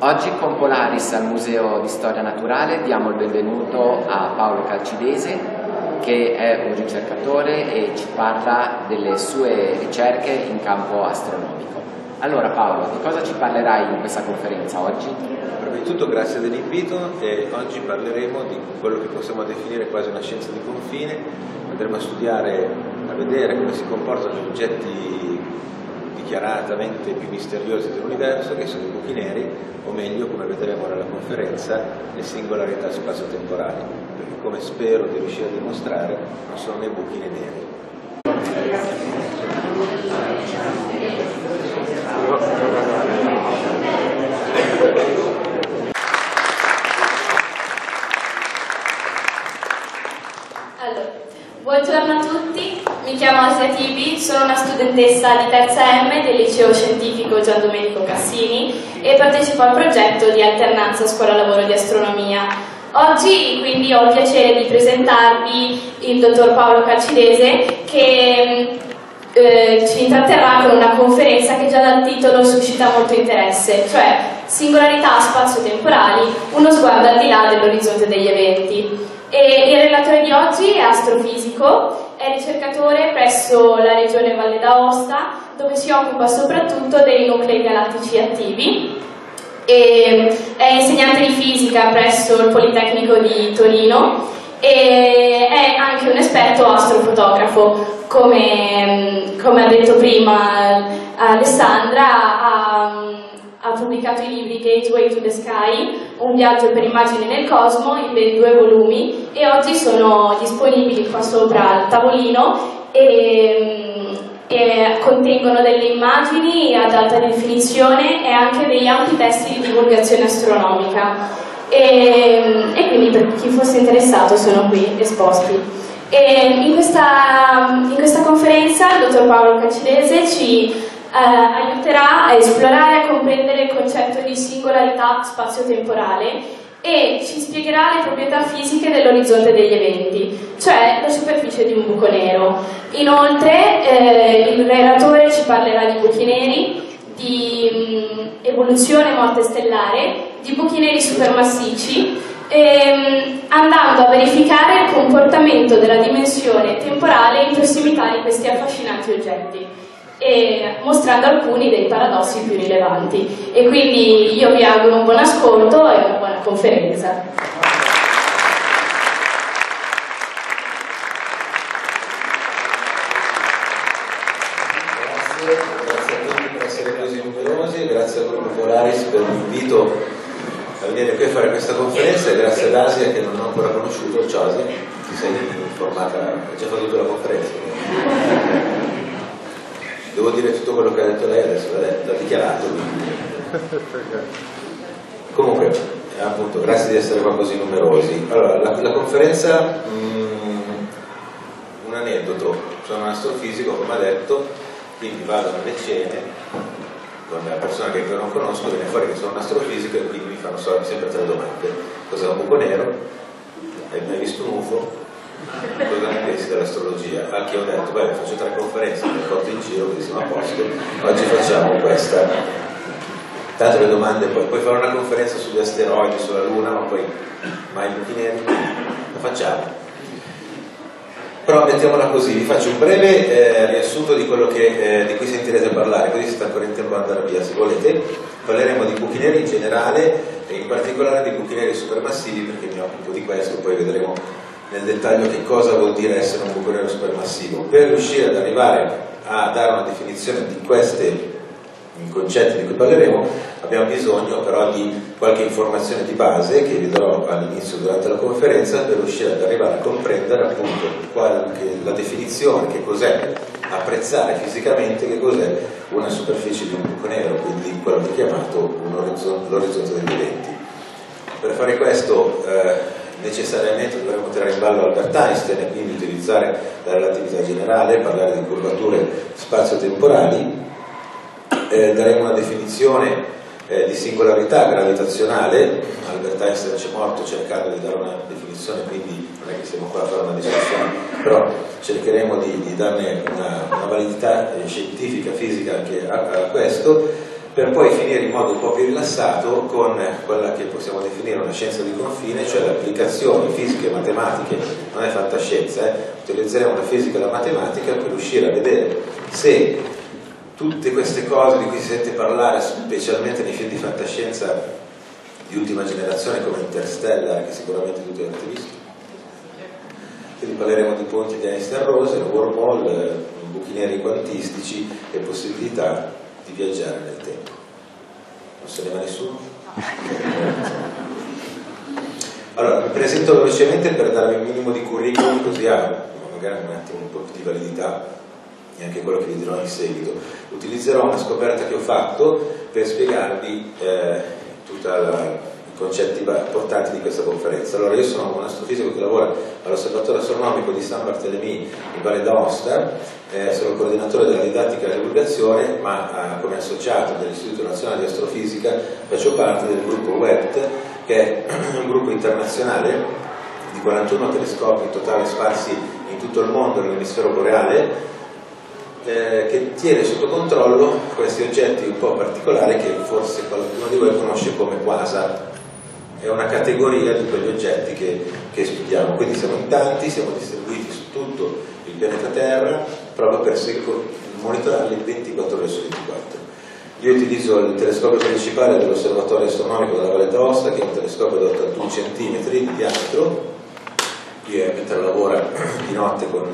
Oggi con Polaris al Museo di Storia Naturale diamo il benvenuto a Paolo Calcidese che è un ricercatore e ci parla delle sue ricerche in campo astronomico. Allora Paolo, di cosa ci parlerai in questa conferenza oggi? Prima di tutto grazie dell'invito e oggi parleremo di quello che possiamo definire quasi una scienza di confine, andremo a studiare, a vedere come si comportano gli oggetti dichiaratamente più misteriosi dell'universo, che sono i buchi neri, o meglio, come vedremo nella conferenza, le singolarità spazio-temporali, perché come spero di riuscire a dimostrare, non sono né buchi né neri. Allora, buongiorno a tutti, mi chiamo Asia Tibi, sono una studentessa di terza M del liceo scientifico Gian Domenico Cassini e partecipo al progetto di alternanza scuola-lavoro di astronomia. Oggi quindi ho il piacere di presentarvi il dottor Paolo Calcidese che eh, ci intratterrà con una conferenza che già dal titolo suscita molto interesse, cioè singolarità spazio-temporali, uno sguardo al di là dell'orizzonte degli eventi. E il relatore di oggi è astrofisico, è ricercatore presso la regione Valle d'Aosta, dove si occupa soprattutto dei nuclei galattici attivi. È insegnante di fisica presso il Politecnico di Torino e è anche un esperto astrofotografo. Come, come ha detto prima Alessandra, ha, ha pubblicato i libri Gateway to the Sky, un viaggio per immagini nel cosmo, in ben due volumi, e oggi sono disponibili qua sopra al tavolino e, e contengono delle immagini ad alta definizione e anche degli ampi testi di divulgazione astronomica. E, e quindi per chi fosse interessato sono qui esposti. In questa, in, questa, conferenza il dottor Paolo Cacilese ci eh, aiuterà a esplorare e a comprendere il concetto di singolarità spazio-temporale e ci spiegherà le proprietà fisiche dell'orizzonte degli eventi, cioè la superficie di un buco nero. Inoltre eh, il relatore ci parlerà di buchi neri, di mh, evoluzione e morte stellare, di buchi neri supermassicci ehm, andando a verificare il comportamento della dimensione temporale in prossimità di questi affascinanti oggetti e mostrando alcuni dei paradossi più rilevanti. E quindi io vi auguro un buon ascolto e una buona conferenza. Grazie, grazie a tutti per essere così numerosi, grazie al gruppo Polaris per l'invito a venire qui a fare questa conferenza e grazie ad Asia che non ho ancora conosciuto, ciao Asia, ti sei informata, hai già fatto tutta la conferenza. Devo dire tutto quello che ha detto lei adesso, l'ha dichiarato. Comunque, appunto, grazie di essere qua così numerosi. Allora, la, la conferenza, mh, un aneddoto, sono un astrofisico, come ha detto, quindi vado nelle cene con la persona che non conosco, viene fuori che sono un astrofisico e quindi mi fanno sempre tre domande. Cos'è un buco nero? Hai mai visto un UFO? Cosa ne pensi dell'astrologia? A chi ho detto, beh, faccio tre conferenze, mi porto in giro, quindi siamo a posto. Oggi facciamo questa. Tanto le domande, poi puoi fare una conferenza sugli asteroidi, sulla Luna, ma poi mai neri? La facciamo. Però mettiamola così, vi faccio un breve eh, riassunto di quello che, eh, di cui sentirete parlare, così siete ancora in tempo ad andare via se volete. Parleremo di buchi neri in generale e in particolare di buchi neri supermassivi perché mi occupo di questo, poi vedremo nel dettaglio che cosa vuol dire essere un buco nero supermassivo. Per riuscire ad arrivare a dare una definizione di questi concetti di cui parleremo, abbiamo bisogno però di qualche informazione di base che vi darò all'inizio durante la conferenza per riuscire ad arrivare a comprendere appunto qual, la definizione, che cos'è, apprezzare fisicamente che cos'è una superficie di un buco nero, quindi quello che è chiamato l'orizzonte degli eventi. Per fare questo eh, necessariamente dovremo tirare in ballo Albert Einstein e quindi utilizzare la relatività generale, parlare di curvature spazio-temporali, eh, daremo una definizione eh, di singolarità gravitazionale, Albert Einstein ci è morto cercando di dare una definizione, quindi non è che stiamo qua a fare una discussione, però cercheremo di, di darne una, una validità eh, scientifica, fisica anche a, a questo. per poi finire in modo un po' più rilassato con quella che possiamo definire una scienza di confine, cioè le applicazioni fisiche e matematiche, non è fantascienza, eh? utilizzeremo la fisica e la matematica per riuscire a vedere se tutte queste cose di cui si sente parlare, specialmente nei film di fantascienza di ultima generazione come Interstellar, che sicuramente tutti avete visto, quindi parleremo di ponti di Einstein-Rose, wormhole, buchi neri quantistici e possibilità di viaggiare nel tempo. Non se ne va nessuno? Allora, mi presento velocemente per darvi un minimo di curriculum così ha magari un attimo un po' di validità e anche quello che vi dirò in seguito. Utilizzerò una scoperta che ho fatto per spiegarvi eh, tutta la concetti importanti di questa conferenza. Allora, io sono un astrofisico che lavora all'Osservatorio Astronomico di San Bartolomé in Valle d'Aosta, eh, sono coordinatore della didattica e della divulgazione, ma eh, come associato dell'Istituto Nazionale di Astrofisica faccio parte del gruppo WET, che è un gruppo internazionale di 41 telescopi in totale sparsi in tutto il mondo, nell'emisfero boreale, eh, che tiene sotto controllo questi oggetti un po' particolari che forse qualcuno di voi conosce come quasar. È una categoria di quegli oggetti che, che studiamo, quindi siamo in tanti, siamo distribuiti su tutto il pianeta Terra proprio per monitorarli 24 ore su 24. Io utilizzo il telescopio principale dell'osservatorio astronomico della Valle d'Aosta, che è un telescopio da 81 cm di diametro, qui mentre lavora di notte con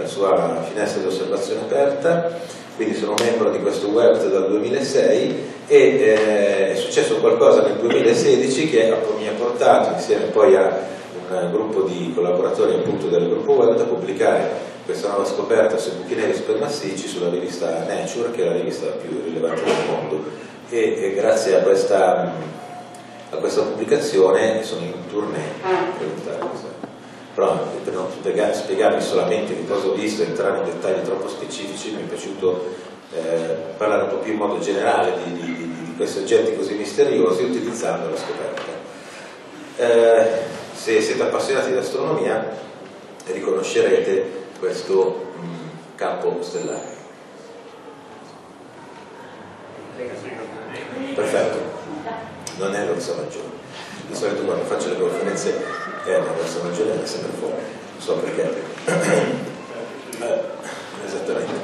la sua finestra di osservazione aperta, quindi sono membro di questo web dal 2006 e eh, è successo qualcosa nel 2016 che mi ha portato insieme poi a un gruppo di collaboratori appunto del gruppo web a pubblicare questa nuova scoperta sui buchi neri supermassicci sulla rivista Nature che è la rivista più rilevante del mondo. E, e grazie a questa, a questa, pubblicazione sono in tournée però per non spiegarvi solamente che cosa ho visto entrare in dettagli troppo specifici mi è piaciuto eh, parlare un po' più in modo generale di, di, di, questi oggetti così misteriosi utilizzando la scoperta. Eh, se siete appassionati di astronomia riconoscerete questo mh, mm, campo stellare. Perfetto, non è l'orsa maggiore. Di solito quando faccio le conferenze è l'orsa maggiore è sempre fuori, non so perché. Eh, esattamente.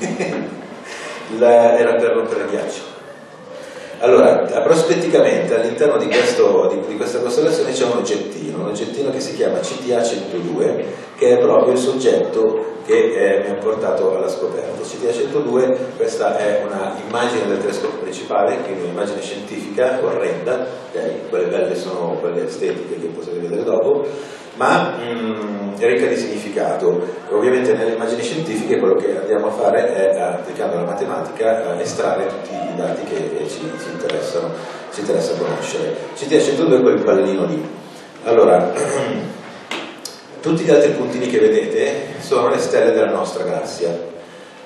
La, era per rompere il ghiaccio. Allora, prospetticamente all'interno di, di, di, questa costellazione c'è un oggettino, un oggettino che si chiama CTA102, che è proprio il soggetto che eh, mi ha portato alla scoperta. CTA102, questa è un'immagine del telescopio principale, quindi un'immagine scientifica orrenda, okay? quelle belle sono quelle estetiche che potete vedere dopo, ma mm, ricca di significato. Ovviamente nelle immagini scientifiche quello che andiamo a fare è, applicando la matematica, estrarre tutti i dati che ci, ci, interessano, ci interessa conoscere. CTA102 è quel pallino lì. Allora, tutti gli altri puntini che vedete sono le stelle della nostra galassia.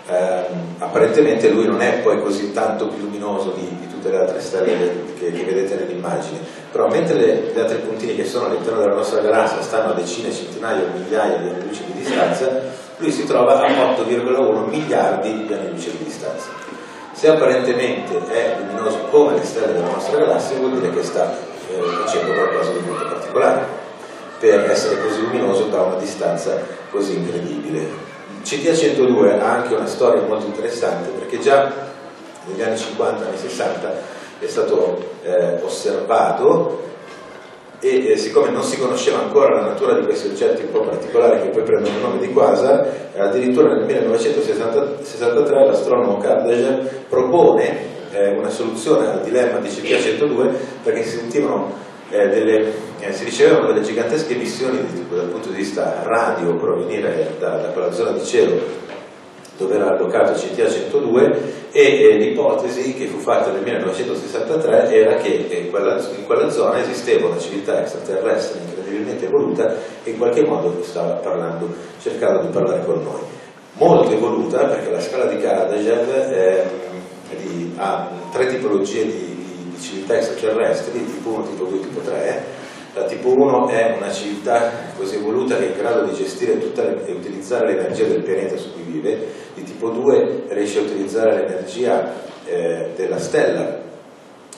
Eh, apparentemente lui non è poi così tanto più luminoso di, di tutte le altre stelle che, che vedete nell'immagine, però mentre le, le altre puntini che sono all'interno della nostra galassia stanno a decine, centinaia o migliaia di anni luce di distanza, lui si trova a 8,1 miliardi di anni luce di distanza. Se apparentemente è luminoso come le stelle della nostra galassia, vuol dire che sta eh, facendo qualcosa di molto particolare per essere così luminoso da una distanza così incredibile. CTA 102 ha anche una storia molto interessante perché già negli anni 50, anni 60 è stato eh, osservato e eh, siccome non si conosceva ancora la natura di questi oggetti un po' particolari che poi prendono il nome di quasar, addirittura nel 1963 l'astronomo Kardashev propone eh, una soluzione al dilemma di CTA 102 perché si sentivano eh, delle, eh, si ricevevano delle gigantesche emissioni dal punto di vista radio provenire da, da quella zona di cielo dove era allocato CTA 102 e eh, l'ipotesi che fu fatta nel 1963 era che in quella, in quella, zona esisteva una civiltà extraterrestre incredibilmente evoluta e in qualche modo stava parlando, cercando di parlare con noi. Molto evoluta perché la scala di Kardashev eh, ha tre tipologie di di civiltà extraterrestri, tipo 1, tipo 2, tipo 3. La tipo 1 è una civiltà così evoluta che è in grado di gestire le, e utilizzare l'energia del pianeta su cui vive, di tipo 2 riesce a utilizzare l'energia eh, della stella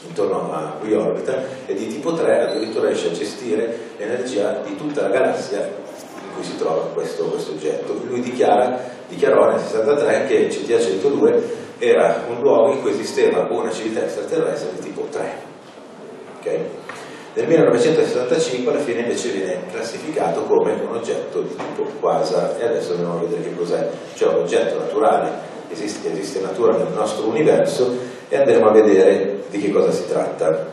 intorno a cui orbita e di tipo 3 addirittura riesce a gestire l'energia di tutta la galassia in cui si trova questo, questo oggetto. Lui dichiara, dichiarò nel 63 che CTA 102 era un luogo in cui esisteva una civiltà extraterrestre di tipo 3. Okay? Nel 1965 alla fine invece viene classificato come un oggetto di tipo quasar e adesso andiamo a vedere che cos'è, cioè un oggetto naturale, esiste, esiste natura nel nostro universo e andremo a vedere di che cosa si tratta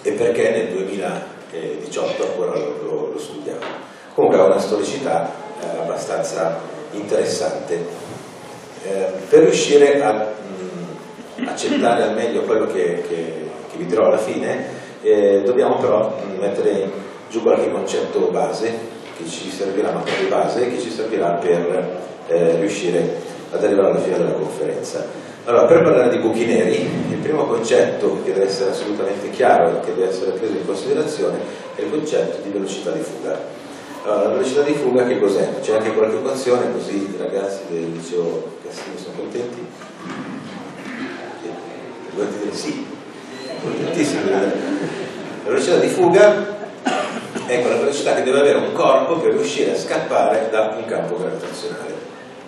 e perché nel 2018 ancora lo, lo, lo studiamo. Comunque ha una storicità eh, abbastanza interessante. Eh, per riuscire a mh, accettare al meglio quello che, che, che vi dirò alla fine, eh, dobbiamo però mettere giù qualche concetto base che ci servirà, ma di base, che ci servirà per eh, riuscire ad arrivare alla fine della conferenza. Allora, per parlare di buchi neri, il primo concetto che deve essere assolutamente chiaro e che deve essere preso in considerazione è il concetto di velocità di fuga. Allora, la velocità di fuga che cos'è? C'è anche qualche equazione, così i ragazzi del liceo Cassini sono contenti? Volete dire sì? Contentissimi. La velocità di fuga è quella velocità che deve avere un corpo per riuscire a scappare da un campo gravitazionale.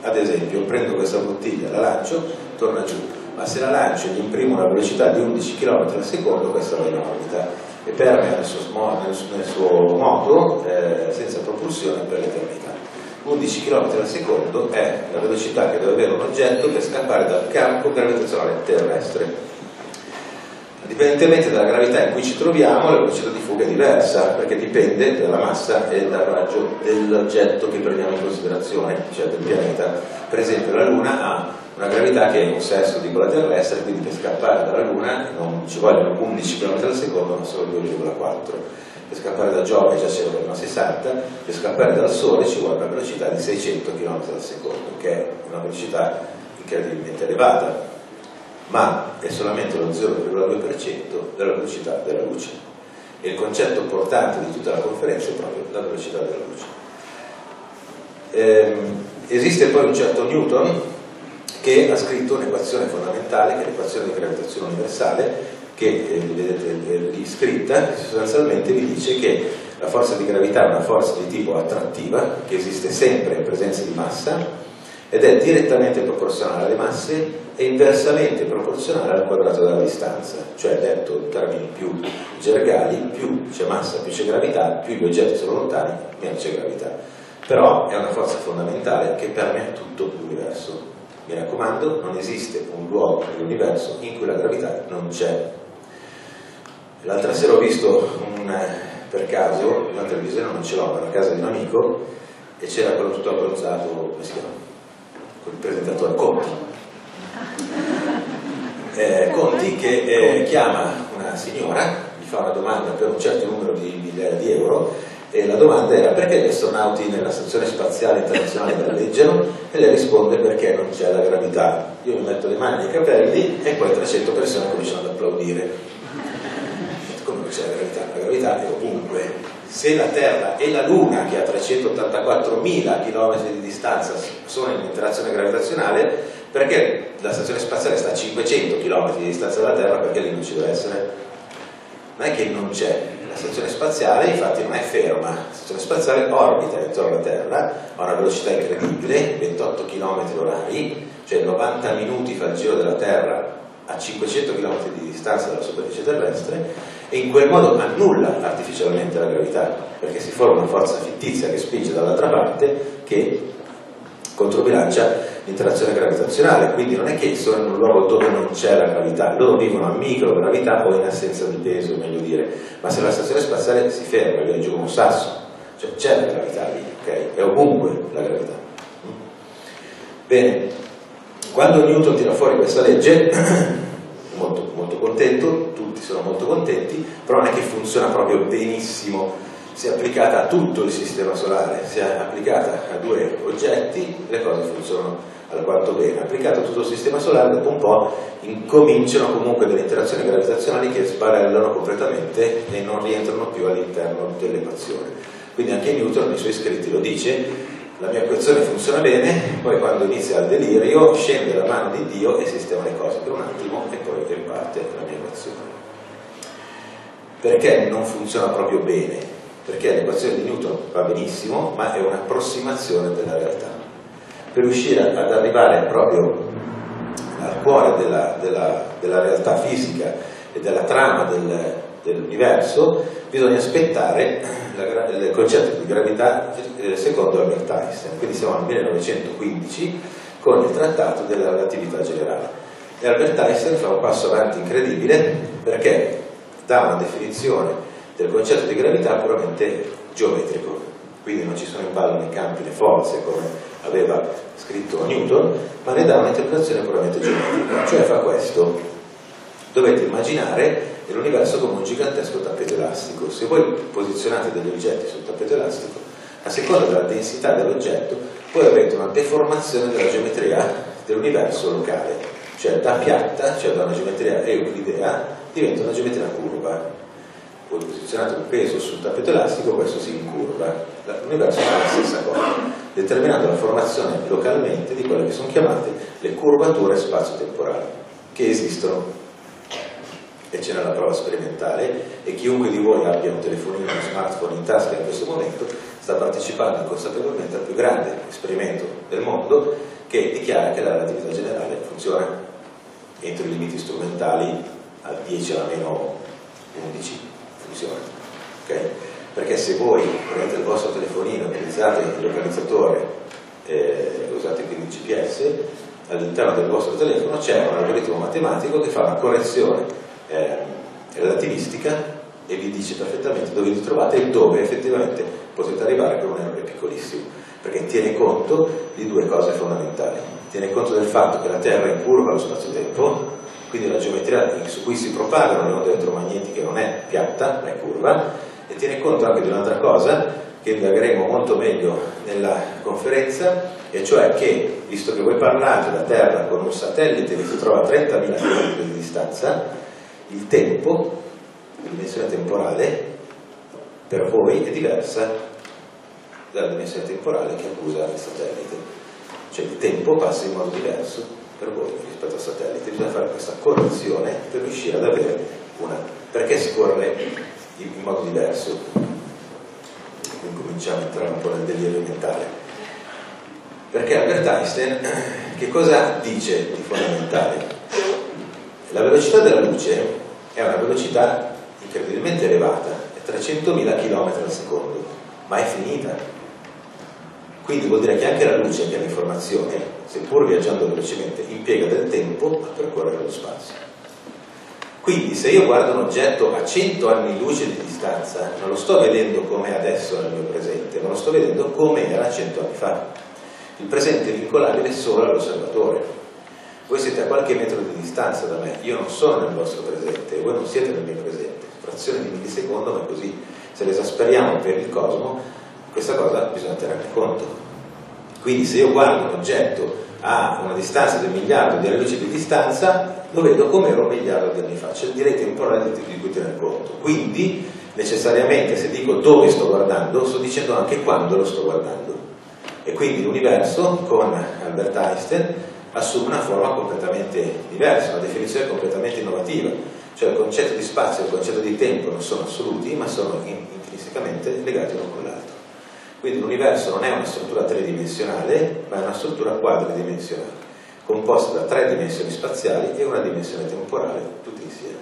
Ad esempio, prendo questa bottiglia, la lancio, torna giù, ma se la lancio e gli imprimo una velocità di 11 km al secondo, questa va in orbita e permea nel suo, nel, nel suo moto eh, senza propulsione per l'eternità. 11 km al secondo è la velocità che deve avere un oggetto per scappare dal campo gravitazionale terrestre. Dipendentemente dalla gravità in cui ci troviamo, la velocità di fuga è diversa, perché dipende dalla massa e dal raggio dell'oggetto che prendiamo in considerazione, cioè del pianeta. Per esempio la Luna ha una gravità che è un sesto di quella terrestre, quindi per scappare dalla Luna non ci vogliono 11 km al secondo, ma solo 2,4. Per scappare da Giove già ci vogliono 60, per scappare dal Sole ci vuole una velocità di 600 km al secondo, che è una velocità incredibilmente elevata ma è solamente lo 0,2% della velocità della luce. E il concetto portante di tutta la conferenza è proprio la velocità della luce. Ehm, esiste poi un certo Newton che ha scritto un'equazione fondamentale, che è l'equazione di gravitazione universale, che eh, vedete lì scritta, sostanzialmente vi dice che la forza di gravità è una forza di tipo attrattiva, che esiste sempre in presenza di massa, ed è direttamente proporzionale alle masse e inversamente proporzionale al quadrato della distanza, cioè detto in termini più gergali, più c'è massa, più c'è gravità, più gli oggetti sono lontani, meno c'è gravità. Però è una forza fondamentale che permea tutto l'universo. Mi raccomando, non esiste un luogo nell'universo in cui la gravità non c'è. L'altra sera ho visto un, per caso, una televisione non ce l'ho, ma a casa di un amico, e c'era quello tutto abbronzato, come si chiama? Il presentatore Conti. Eh, Conti che eh, chiama una signora, gli fa una domanda per un certo numero di migliaia di euro e la domanda era perché gli astronauti nella stazione spaziale internazionale galleggiano e lei risponde perché non c'è la gravità. Io mi metto le mani nei capelli e poi 300 persone cominciano ad applaudire. Come non c'è la gravità? La gravità è ovunque se la Terra e la Luna, che a 384.000 km di distanza sono in interazione gravitazionale, perché la stazione spaziale sta a 500 km di distanza dalla Terra, perché lì non ci deve essere? Non è che non c'è, la stazione spaziale infatti non è ferma, la stazione spaziale orbita intorno alla Terra, ha una velocità incredibile, 28 km orari, cioè 90 minuti fa il giro della Terra a 500 km di distanza dalla superficie terrestre, e in quel modo annulla artificialmente la gravità, perché si forma una forza fittizia che spinge dall'altra parte che controbilancia l'interazione gravitazionale, quindi non è che sono in un luogo dove non c'è la gravità, loro vivono a microgravità o in assenza di peso, meglio dire, ma se la stazione spaziale si ferma, viene giù un sasso, cioè c'è la gravità lì, ok? È ovunque la gravità. Bene, quando Newton tira fuori questa legge, molto, molto contento, tutti sono molto contenti, però non è che funziona proprio benissimo se applicata a tutto il sistema solare, se applicata a due oggetti le cose funzionano alquanto bene, applicata a tutto il sistema solare dopo un po' incominciano comunque delle interazioni gravitazionali che sbarellano completamente e non rientrano più all'interno dell'equazione. Quindi anche Newton nei suoi scritti lo dice, la mia equazione funziona bene, poi quando inizia il delirio scende la mano di Dio e sistema le cose per un attimo e poi riparte la mia equazione. Perché non funziona proprio bene? Perché l'equazione di Newton va benissimo, ma è un'approssimazione della realtà. Per riuscire ad arrivare proprio al cuore della, della, della realtà fisica e della trama del, dell'universo, bisogna aspettare la, il concetto di gravità eh, secondo Albert Einstein. Quindi siamo nel 1915 con il trattato della relatività generale. E Albert Einstein fa un passo avanti incredibile perché dà una definizione del concetto di gravità puramente geometrico. Quindi non ci sono in ballo né campi né forze come aveva scritto Newton, ma ne dà un'interpretazione puramente geometrica. Cioè fa questo. Dovete immaginare l'universo come un gigantesco tappeto elastico. Se voi posizionate degli oggetti sul tappeto elastico, a seconda della densità dell'oggetto, poi avete una deformazione della geometria dell'universo locale. Cioè da piatta, cioè da una geometria euclidea, diventa una geometria curva. Voi posizionate un peso sul tappeto elastico, questo si incurva. L'universo fa la stessa cosa, determinando la formazione localmente di quelle che sono chiamate le curvature spazio-temporali, che esistono e c'è nella prova sperimentale e chiunque di voi abbia un telefonino, uno smartphone in tasca in questo momento sta partecipando inconsapevolmente al più grande esperimento del mondo che dichiara che la relatività generale funziona entro i limiti strumentali a 10 alla meno 11 funziona okay? perché se voi prendete il vostro telefonino utilizzate il localizzatore eh, usate quindi il GPS all'interno del vostro telefono c'è un algoritmo matematico che fa una correzione eh, relativistica e vi dice perfettamente dove vi trovate e dove effettivamente potete arrivare per un errore piccolissimo, perché tiene conto di due cose fondamentali. Tiene conto del fatto che la Terra è in curva allo spazio-tempo, quindi la geometria su cui si propagano le onde elettromagnetiche non è piatta, ma è curva, e tiene conto anche di un'altra cosa che indagheremo molto meglio nella conferenza, e cioè che, visto che voi parlate da Terra con un satellite che si trova a 30.000 km di distanza, il tempo, la dimensione temporale, per voi è diversa dalla dimensione temporale che accusa il satellite. Cioè il tempo passa in modo diverso per voi rispetto al satellite. Bisogna fare questa correzione per riuscire ad avere una... perché scorre in modo diverso. Quindi cominciamo a entrare un po' nel delirio mentale. Perché Albert Einstein che cosa dice di fondamentale? La velocità della luce è una velocità incredibilmente elevata, è 300.000 km al secondo, ma è finita. Quindi vuol dire che anche la luce che è l'informazione, seppur viaggiando velocemente, impiega del tempo a percorrere lo spazio. Quindi se io guardo un oggetto a 100 anni luce di distanza, non lo sto vedendo come è adesso nel mio presente, ma lo sto vedendo come era 100 anni fa. Il presente è vincolabile solo all'osservatore, voi siete a qualche metro di distanza da me, io non sono nel vostro presente, voi non siete nel mio presente, frazione di millisecondo, ma è così. Se l'esasperiamo per il cosmo, questa cosa bisogna tenerne conto. Quindi se io guardo un oggetto a una distanza del miliardo di anni luce di distanza, lo vedo come era un miliardo di anni fa, c'è il direi temporale di cui tener conto. Quindi necessariamente se dico dove sto guardando, sto dicendo anche quando lo sto guardando. E quindi l'universo, con Albert Einstein, assume una forma completamente diversa, una definizione completamente innovativa, cioè il concetto di spazio e il concetto di tempo non sono assoluti, ma sono intrinsecamente legati l'uno con l'altro. Quindi l'universo non è una struttura tridimensionale, ma è una struttura quadridimensionale, composta da tre dimensioni spaziali e una dimensione temporale, tutte insieme.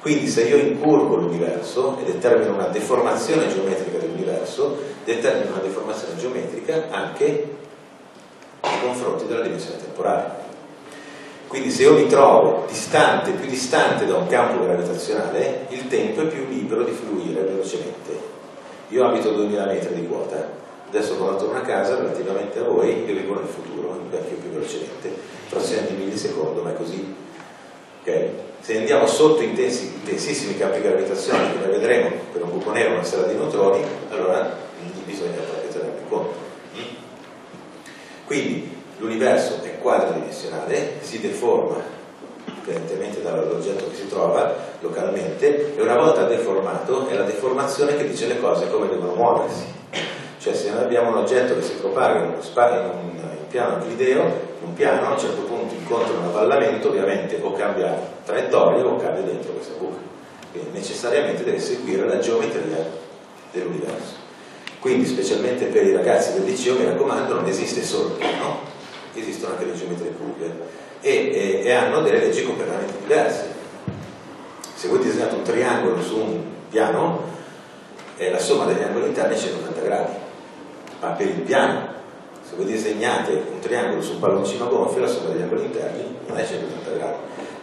Quindi se io incurvo l'universo e determino una deformazione geometrica dell'universo, determino una deformazione geometrica anche nei confronti della dimensione temporale. Quindi se io mi trovo distante, più distante da un campo gravitazionale, il tempo è più libero di fluire velocemente. Io abito a 2000 metri di quota, adesso quando torno a casa, relativamente a voi, io vivo nel futuro, invecchio più velocemente, frazione di millisecondo, ma è così. Okay? Se andiamo sotto intensi, intensissimi campi gravitazionali, come vedremo per un buco nero, una stella di neutroni, allora bisogna proprio tenerne conto. Quindi l'universo è quadridimensionale, si deforma dipendentemente dall'oggetto che si trova localmente e una volta deformato è la deformazione che dice le cose come devono muoversi. Cioè se noi abbiamo un oggetto che si propaga in un, piano euclideo, un piano a un certo punto incontra un avvallamento, ovviamente o cambia traiettoria o cade dentro questa buca. Quindi necessariamente deve seguire la geometria dell'universo. Quindi, specialmente per i ragazzi del liceo, mi raccomando, non esiste solo piano, esistono anche le geometrie curve e, e, e hanno delle leggi completamente diverse. Se voi disegnate un triangolo su un piano, eh, la somma degli angoli interni è 180 gradi, ma per il piano, se voi disegnate un triangolo su un palloncino gonfio, la somma degli angoli interni non è 180 gradi.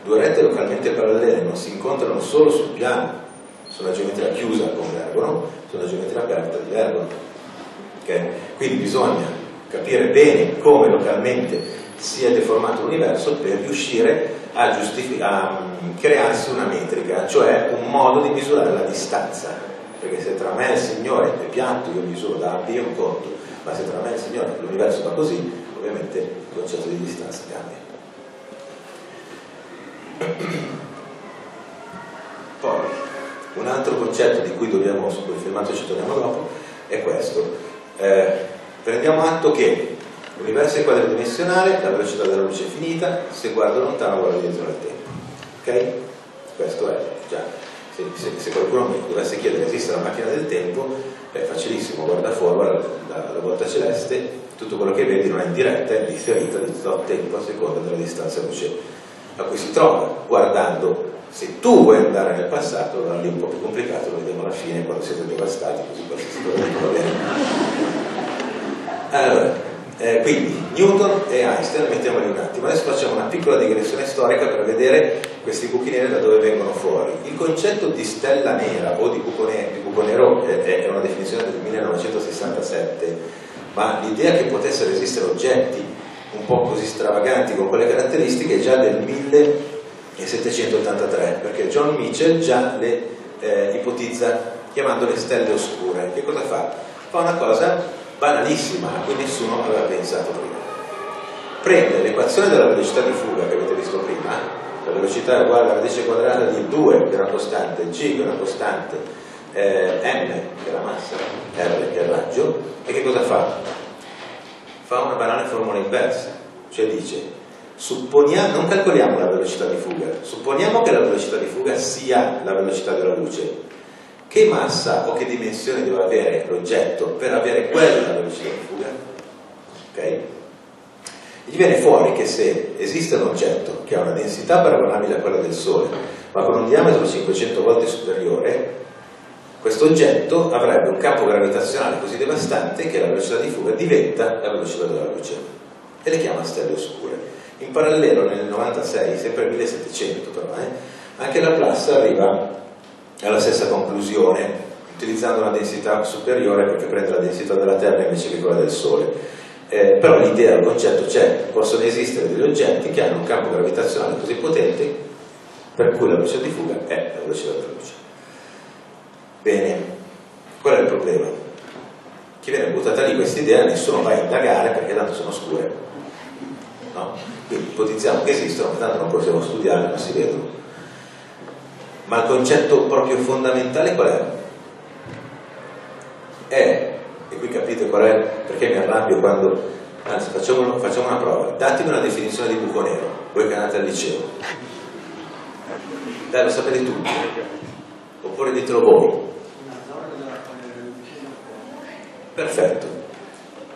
Due rette localmente parallele non si incontrano solo sul piano, sulla geometria chiusa convergono, sulla geometria aperta divergono. Okay? Quindi bisogna capire bene come localmente si è deformato l'universo per riuscire a, a mm, crearsi una metrica, cioè un modo di misurare la distanza. Perché se tra me e il Signore è piatto, io misuro da B un conto, ma se tra me e il Signore l'universo va così, ovviamente il concetto di distanza cambia. Poi, un altro concetto di cui dobbiamo, su quel filmato ci torniamo dopo, è questo. Eh, prendiamo atto che l'universo è quadridimensionale, la velocità della luce è finita, se guardo lontano guardo dietro nel tempo. Ok? Questo è già. Se, se, se, qualcuno mi dovesse chiedere esiste la macchina del tempo, è facilissimo, guarda forward, la, la volta celeste, tutto quello che vedi non è in diretta, è differita di tempo a seconda della distanza luce a cui si trova, guardando se tu vuoi andare nel passato, allora lì è un po' più complicato, lo vediamo alla fine quando siete devastati, così qualsiasi bene. Allora, eh, quindi Newton e Einstein, mettiamoli un attimo, adesso facciamo una piccola digressione storica per vedere questi buchi neri da dove vengono fuori. Il concetto di stella nera o di buco, nero, di buco nero è, è una definizione del 1967, ma l'idea che potessero esistere oggetti un po' così stravaganti con quelle caratteristiche è già del 1967 e 783 perché John Mitchell già le eh, ipotizza chiamandole stelle oscure che cosa fa? fa una cosa banalissima a cui nessuno aveva pensato prima prende l'equazione della velocità di fuga che avete visto prima la velocità è uguale alla radice quadrata di 2 che è una costante, g che è una costante eh, m che è la massa r che è il raggio e che cosa fa? fa una banale formula inversa cioè dice Supponiamo, non calcoliamo la velocità di fuga, supponiamo che la velocità di fuga sia la velocità della luce. Che massa o che dimensione deve avere l'oggetto per avere quella velocità di fuga? Ok? Gli viene fuori che se esiste un oggetto che ha una densità paragonabile a quella del Sole, ma con un diametro 500 volte superiore, questo oggetto avrebbe un campo gravitazionale così devastante che la velocità di fuga diventa la velocità della luce e le chiama stelle oscure. In parallelo nel 96, sempre 1700 però, eh, anche Laplace arriva alla stessa conclusione, utilizzando una densità superiore perché prende la densità della Terra invece che quella del Sole. Eh, però l'idea, il concetto c'è, possono esistere degli oggetti che hanno un campo gravitazionale così potente per cui la velocità di fuga è la velocità della luce. Bene, qual è il problema? Chi viene buttata lì questa idea nessuno va a indagare perché tanto sono scure. No? Quindi ipotizziamo che esistono, tanto non possiamo studiarle, ma si vedono. Ma il concetto proprio fondamentale qual è? È, e qui capite qual è, perché mi arrabbio quando, anzi facciamo, facciamo una prova, datemi una definizione di buco nero, voi che andate al liceo. Dai, lo sapete tutti, oppure ditelo voi. Perfetto,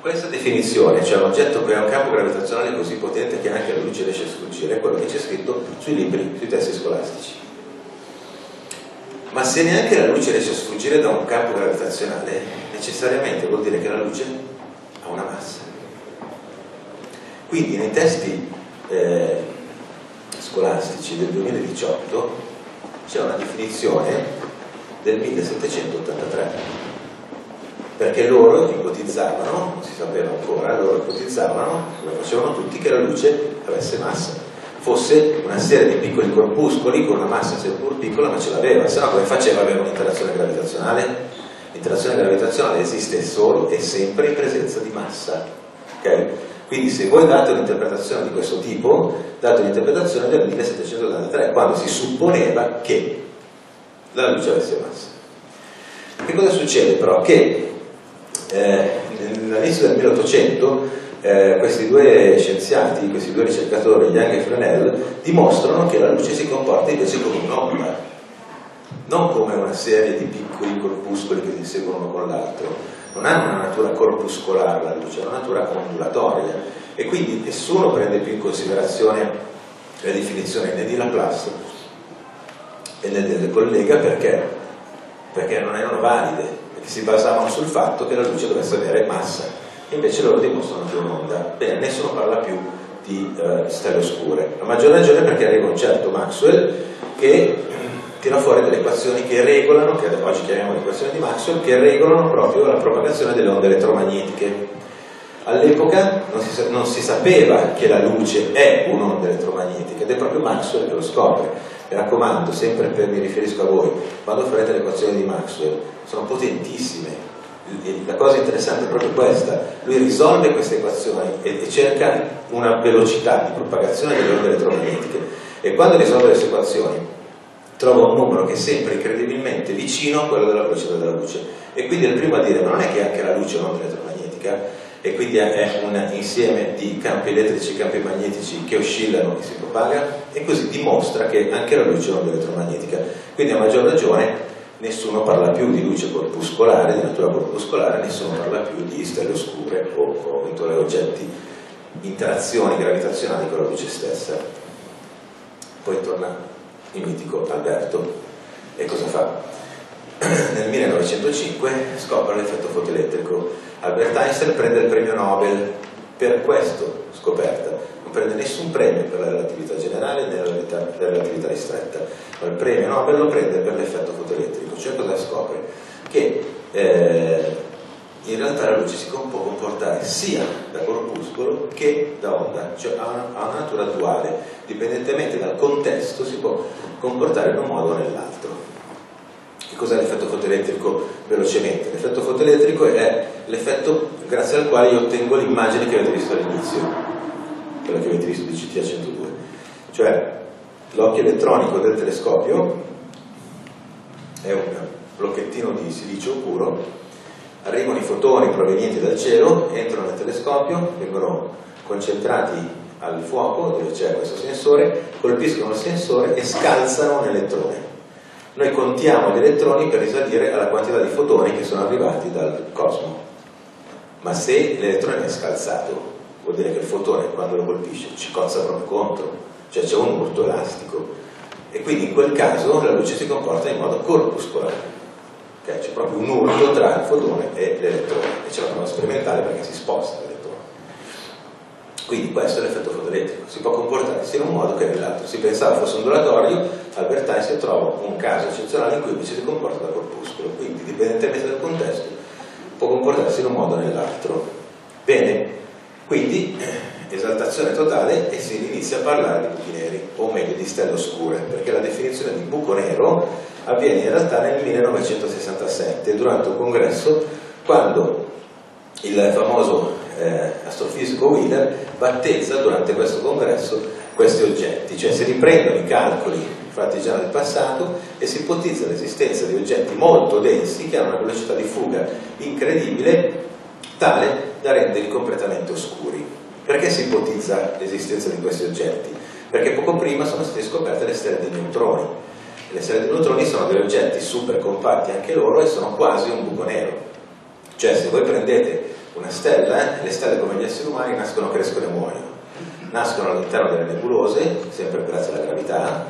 questa definizione, cioè un oggetto che ha un campo gravitazionale così potente che anche la luce riesce a sfuggire, è quello che c'è scritto sui libri, sui testi scolastici. Ma se neanche la luce riesce a sfuggire da un campo gravitazionale, necessariamente vuol dire che la luce ha una massa. Quindi nei testi eh, scolastici del 2018 c'è una definizione del 1783 perché loro ipotizzavano, non si sapeva ancora, loro ipotizzavano, come facevano tutti, che la luce avesse massa, fosse una serie di piccoli corpuscoli con una massa seppur piccola, ma ce l'aveva, se no come faceva avere un'interazione gravitazionale? L'interazione gravitazionale esiste solo e sempre in presenza di massa. Okay? Quindi se voi date un'interpretazione di questo tipo, date un'interpretazione del 1783, quando si supponeva che la luce avesse massa. Che cosa succede però? Che eh, all'inizio del 1800 eh, questi due scienziati, questi due ricercatori, Young e Fresnel, dimostrano che la luce si comporta invece come un'onda, non come una serie di piccoli corpuscoli che si inseguono uno con l'altro. Non ha una natura corpuscolare la luce, ha una natura ondulatoria e quindi nessuno prende più in considerazione la definizione né di Laplace e né delle colleghe perché? Perché non erano valide, perché si basavano sul fatto che la luce dovesse avere massa invece loro dimostrano che è un'onda. Bene, nessuno parla più di eh, stelle oscure. A maggior ragione perché arriva un certo Maxwell che tira fuori delle equazioni che regolano, che oggi chiamiamo le equazioni di Maxwell, che regolano proprio la propagazione delle onde elettromagnetiche. All'epoca non non si sapeva che la luce è un'onda elettromagnetica ed è proprio Maxwell che lo scopre. Mi raccomando, sempre per, mi riferisco a voi, quando farete le equazioni di Maxwell, sono potentissime, la cosa interessante è proprio questa, lui risolve queste equazioni e, e cerca una velocità di propagazione delle onde elettromagnetiche. E quando risolve queste equazioni trova un numero che è sempre incredibilmente vicino a quello della velocità della luce. E quindi è il primo a dire ma non è che anche la luce è un'onda elettromagnetica? E quindi è un insieme di campi elettrici e campi magnetici che oscillano e si propaga e così dimostra che anche la luce è un'onda elettromagnetica. Quindi a maggior ragione nessuno parla più di luce corpuscolare, di natura corpuscolare, nessuno parla più di stelle oscure o, o eventuali oggetti, interazioni gravitazionali con la luce stessa. Poi torna il mitico Alberto e cosa fa? Nel 1905 scopre l'effetto fotoelettrico. Albert Einstein prende il premio Nobel per questa scoperta, prende nessun premio per la relatività generale né la relatività ristretta, ma il premio Nobel lo prende per l'effetto fotoelettrico, cioè cosa scopre? Che eh, in realtà la luce si può comportare sia da corpuscolo che da onda, cioè ha una, ha una natura duale, dipendentemente dal contesto si può comportare in un modo o nell'altro. Che cos'è l'effetto fotoelettrico velocemente? L'effetto fotoelettrico è l'effetto grazie al quale io ottengo l'immagine che avete visto all'inizio quella che avete visto di CTA 102, cioè l'occhio elettronico del telescopio è un blocchettino di silicio puro, arrivano i fotoni provenienti dal cielo, entrano nel telescopio, vengono concentrati al fuoco dove c'è questo sensore, colpiscono il sensore e scalzano un elettrone. Noi contiamo gli elettroni per risalire alla quantità di fotoni che sono arrivati dal cosmo. Ma se l'elettrone è scalzato vuol dire che il fotone quando lo colpisce ci cozza proprio contro, cioè c'è un urto elastico e quindi in quel caso la luce si comporta in modo corpuscolare. Okay? C'è proprio un urto tra il fotone e l'elettrone e c'è la prova sperimentale perché si sposta l'elettrone. Quindi questo è l'effetto fotoelettrico, si può comportare sia in un modo che nell'altro. Si pensava fosse ondulatorio, Albert Einstein trova un caso eccezionale in cui invece si comporta da corpuscolo, quindi dipendentemente dal contesto può comportarsi in un modo o nell'altro. Bene, quindi esaltazione totale e si inizia a parlare di buchi neri, o meglio di stelle oscure, perché la definizione di buco nero avviene in realtà nel 1967, durante un congresso, quando il famoso eh, astrofisico Wheeler battezza durante questo congresso questi oggetti, cioè si riprendono i calcoli fatti già nel passato e si ipotizza l'esistenza di oggetti molto densi che hanno una velocità di fuga incredibile tale da renderli completamente oscuri. Perché si ipotizza l'esistenza di questi oggetti? Perché poco prima sono state scoperte le stelle di neutroni. Le stelle di neutroni sono degli oggetti super compatti anche loro e sono quasi un buco nero. Cioè se voi prendete una stella, eh, le stelle come gli esseri umani nascono, crescono e muoiono. Nascono all'interno delle nebulose, sempre grazie alla gravità,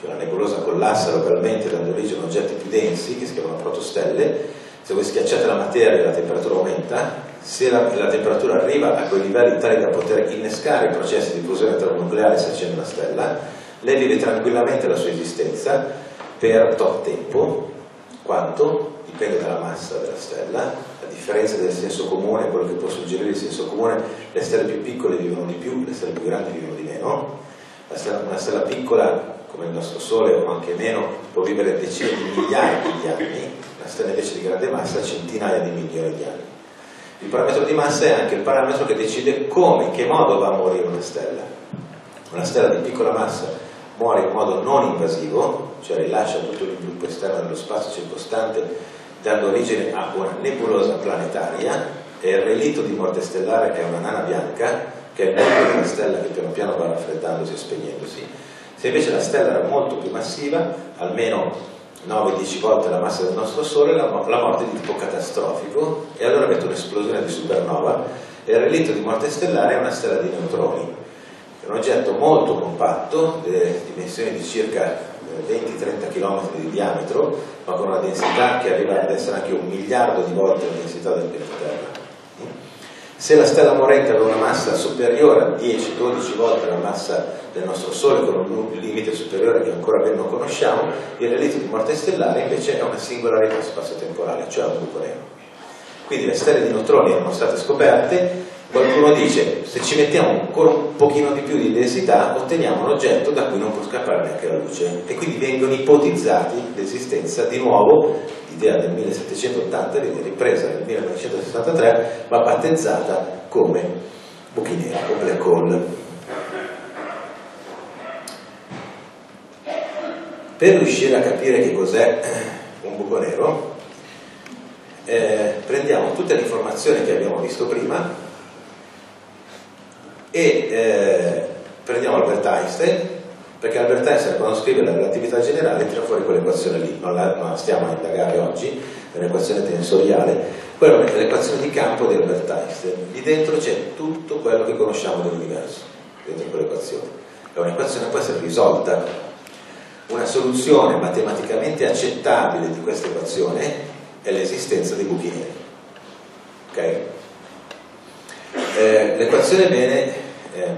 cioè la nebulosa collassa localmente dando origine a oggetti più densi che si chiamano protostelle, se voi schiacciate la materia la temperatura aumenta, se la, la, temperatura arriva a quei livelli tali da poter innescare i processi di fusione termonucleare se accende una stella, lei vive tranquillamente la sua esistenza per tot tempo, quanto dipende dalla massa della stella, a differenza del senso comune, quello che può suggerire il senso comune, le stelle più piccole vivono di più, le stelle più grandi vivono di meno, stella, una stella piccola come il nostro Sole o anche meno può vivere decine di miliardi di anni, una stella invece di grande massa centinaia di milioni di anni. Il parametro di massa è anche il parametro che decide come, in che modo va a morire una stella. Una stella di piccola massa muore in modo non invasivo, cioè rilascia tutto l'inviluppo esterno dello spazio circostante dando origine a una nebulosa planetaria, e il relitto di morte stellare è una nana bianca, che è il nucleo della stella che piano piano va raffreddandosi e spegnendosi. Se invece la stella era molto più massiva, almeno 9-10 volte la massa del nostro Sole, la, la morte è di tipo catastrofico e allora avete un'esplosione di supernova e il relitto di morte stellare è una stella di neutroni. È un oggetto molto compatto, delle dimensioni di circa 20-30 km di diametro, ma con una densità che arriva ad essere anche un miliardo di volte la densità del pianeta Terra. Se la stella morente aveva una massa superiore a 10-12 volte la massa del nostro Sole, con un limite superiore che ancora ben non conosciamo, il relitto di morte stellare invece è una singolarità spazio-temporale, cioè un buco nero. Quindi le stelle di neutroni erano state scoperte, qualcuno dice se ci mettiamo ancora un pochino di più di densità otteniamo un oggetto da cui non può scappare neanche la luce e quindi vengono ipotizzati l'esistenza di nuovo l'idea del 1780 viene ripresa nel 1963 ma battezzata come buchi neri o black hole. Per riuscire a capire che cos'è un buco nero, eh, prendiamo tutte le informazioni che abbiamo visto prima e eh, prendiamo Albert Einstein perché Albert Einstein quando scrive la relatività generale tira fuori quell'equazione lì, non la, non la, stiamo a indagare oggi, è un'equazione tensoriale, quella è l'equazione di campo di Albert Einstein, lì dentro c'è tutto quello che conosciamo dell'universo, dentro quell'equazione, è un'equazione che può essere risolta, una soluzione matematicamente accettabile di questa equazione è l'esistenza dei buchi neri. Okay? Eh, l'equazione viene ehm,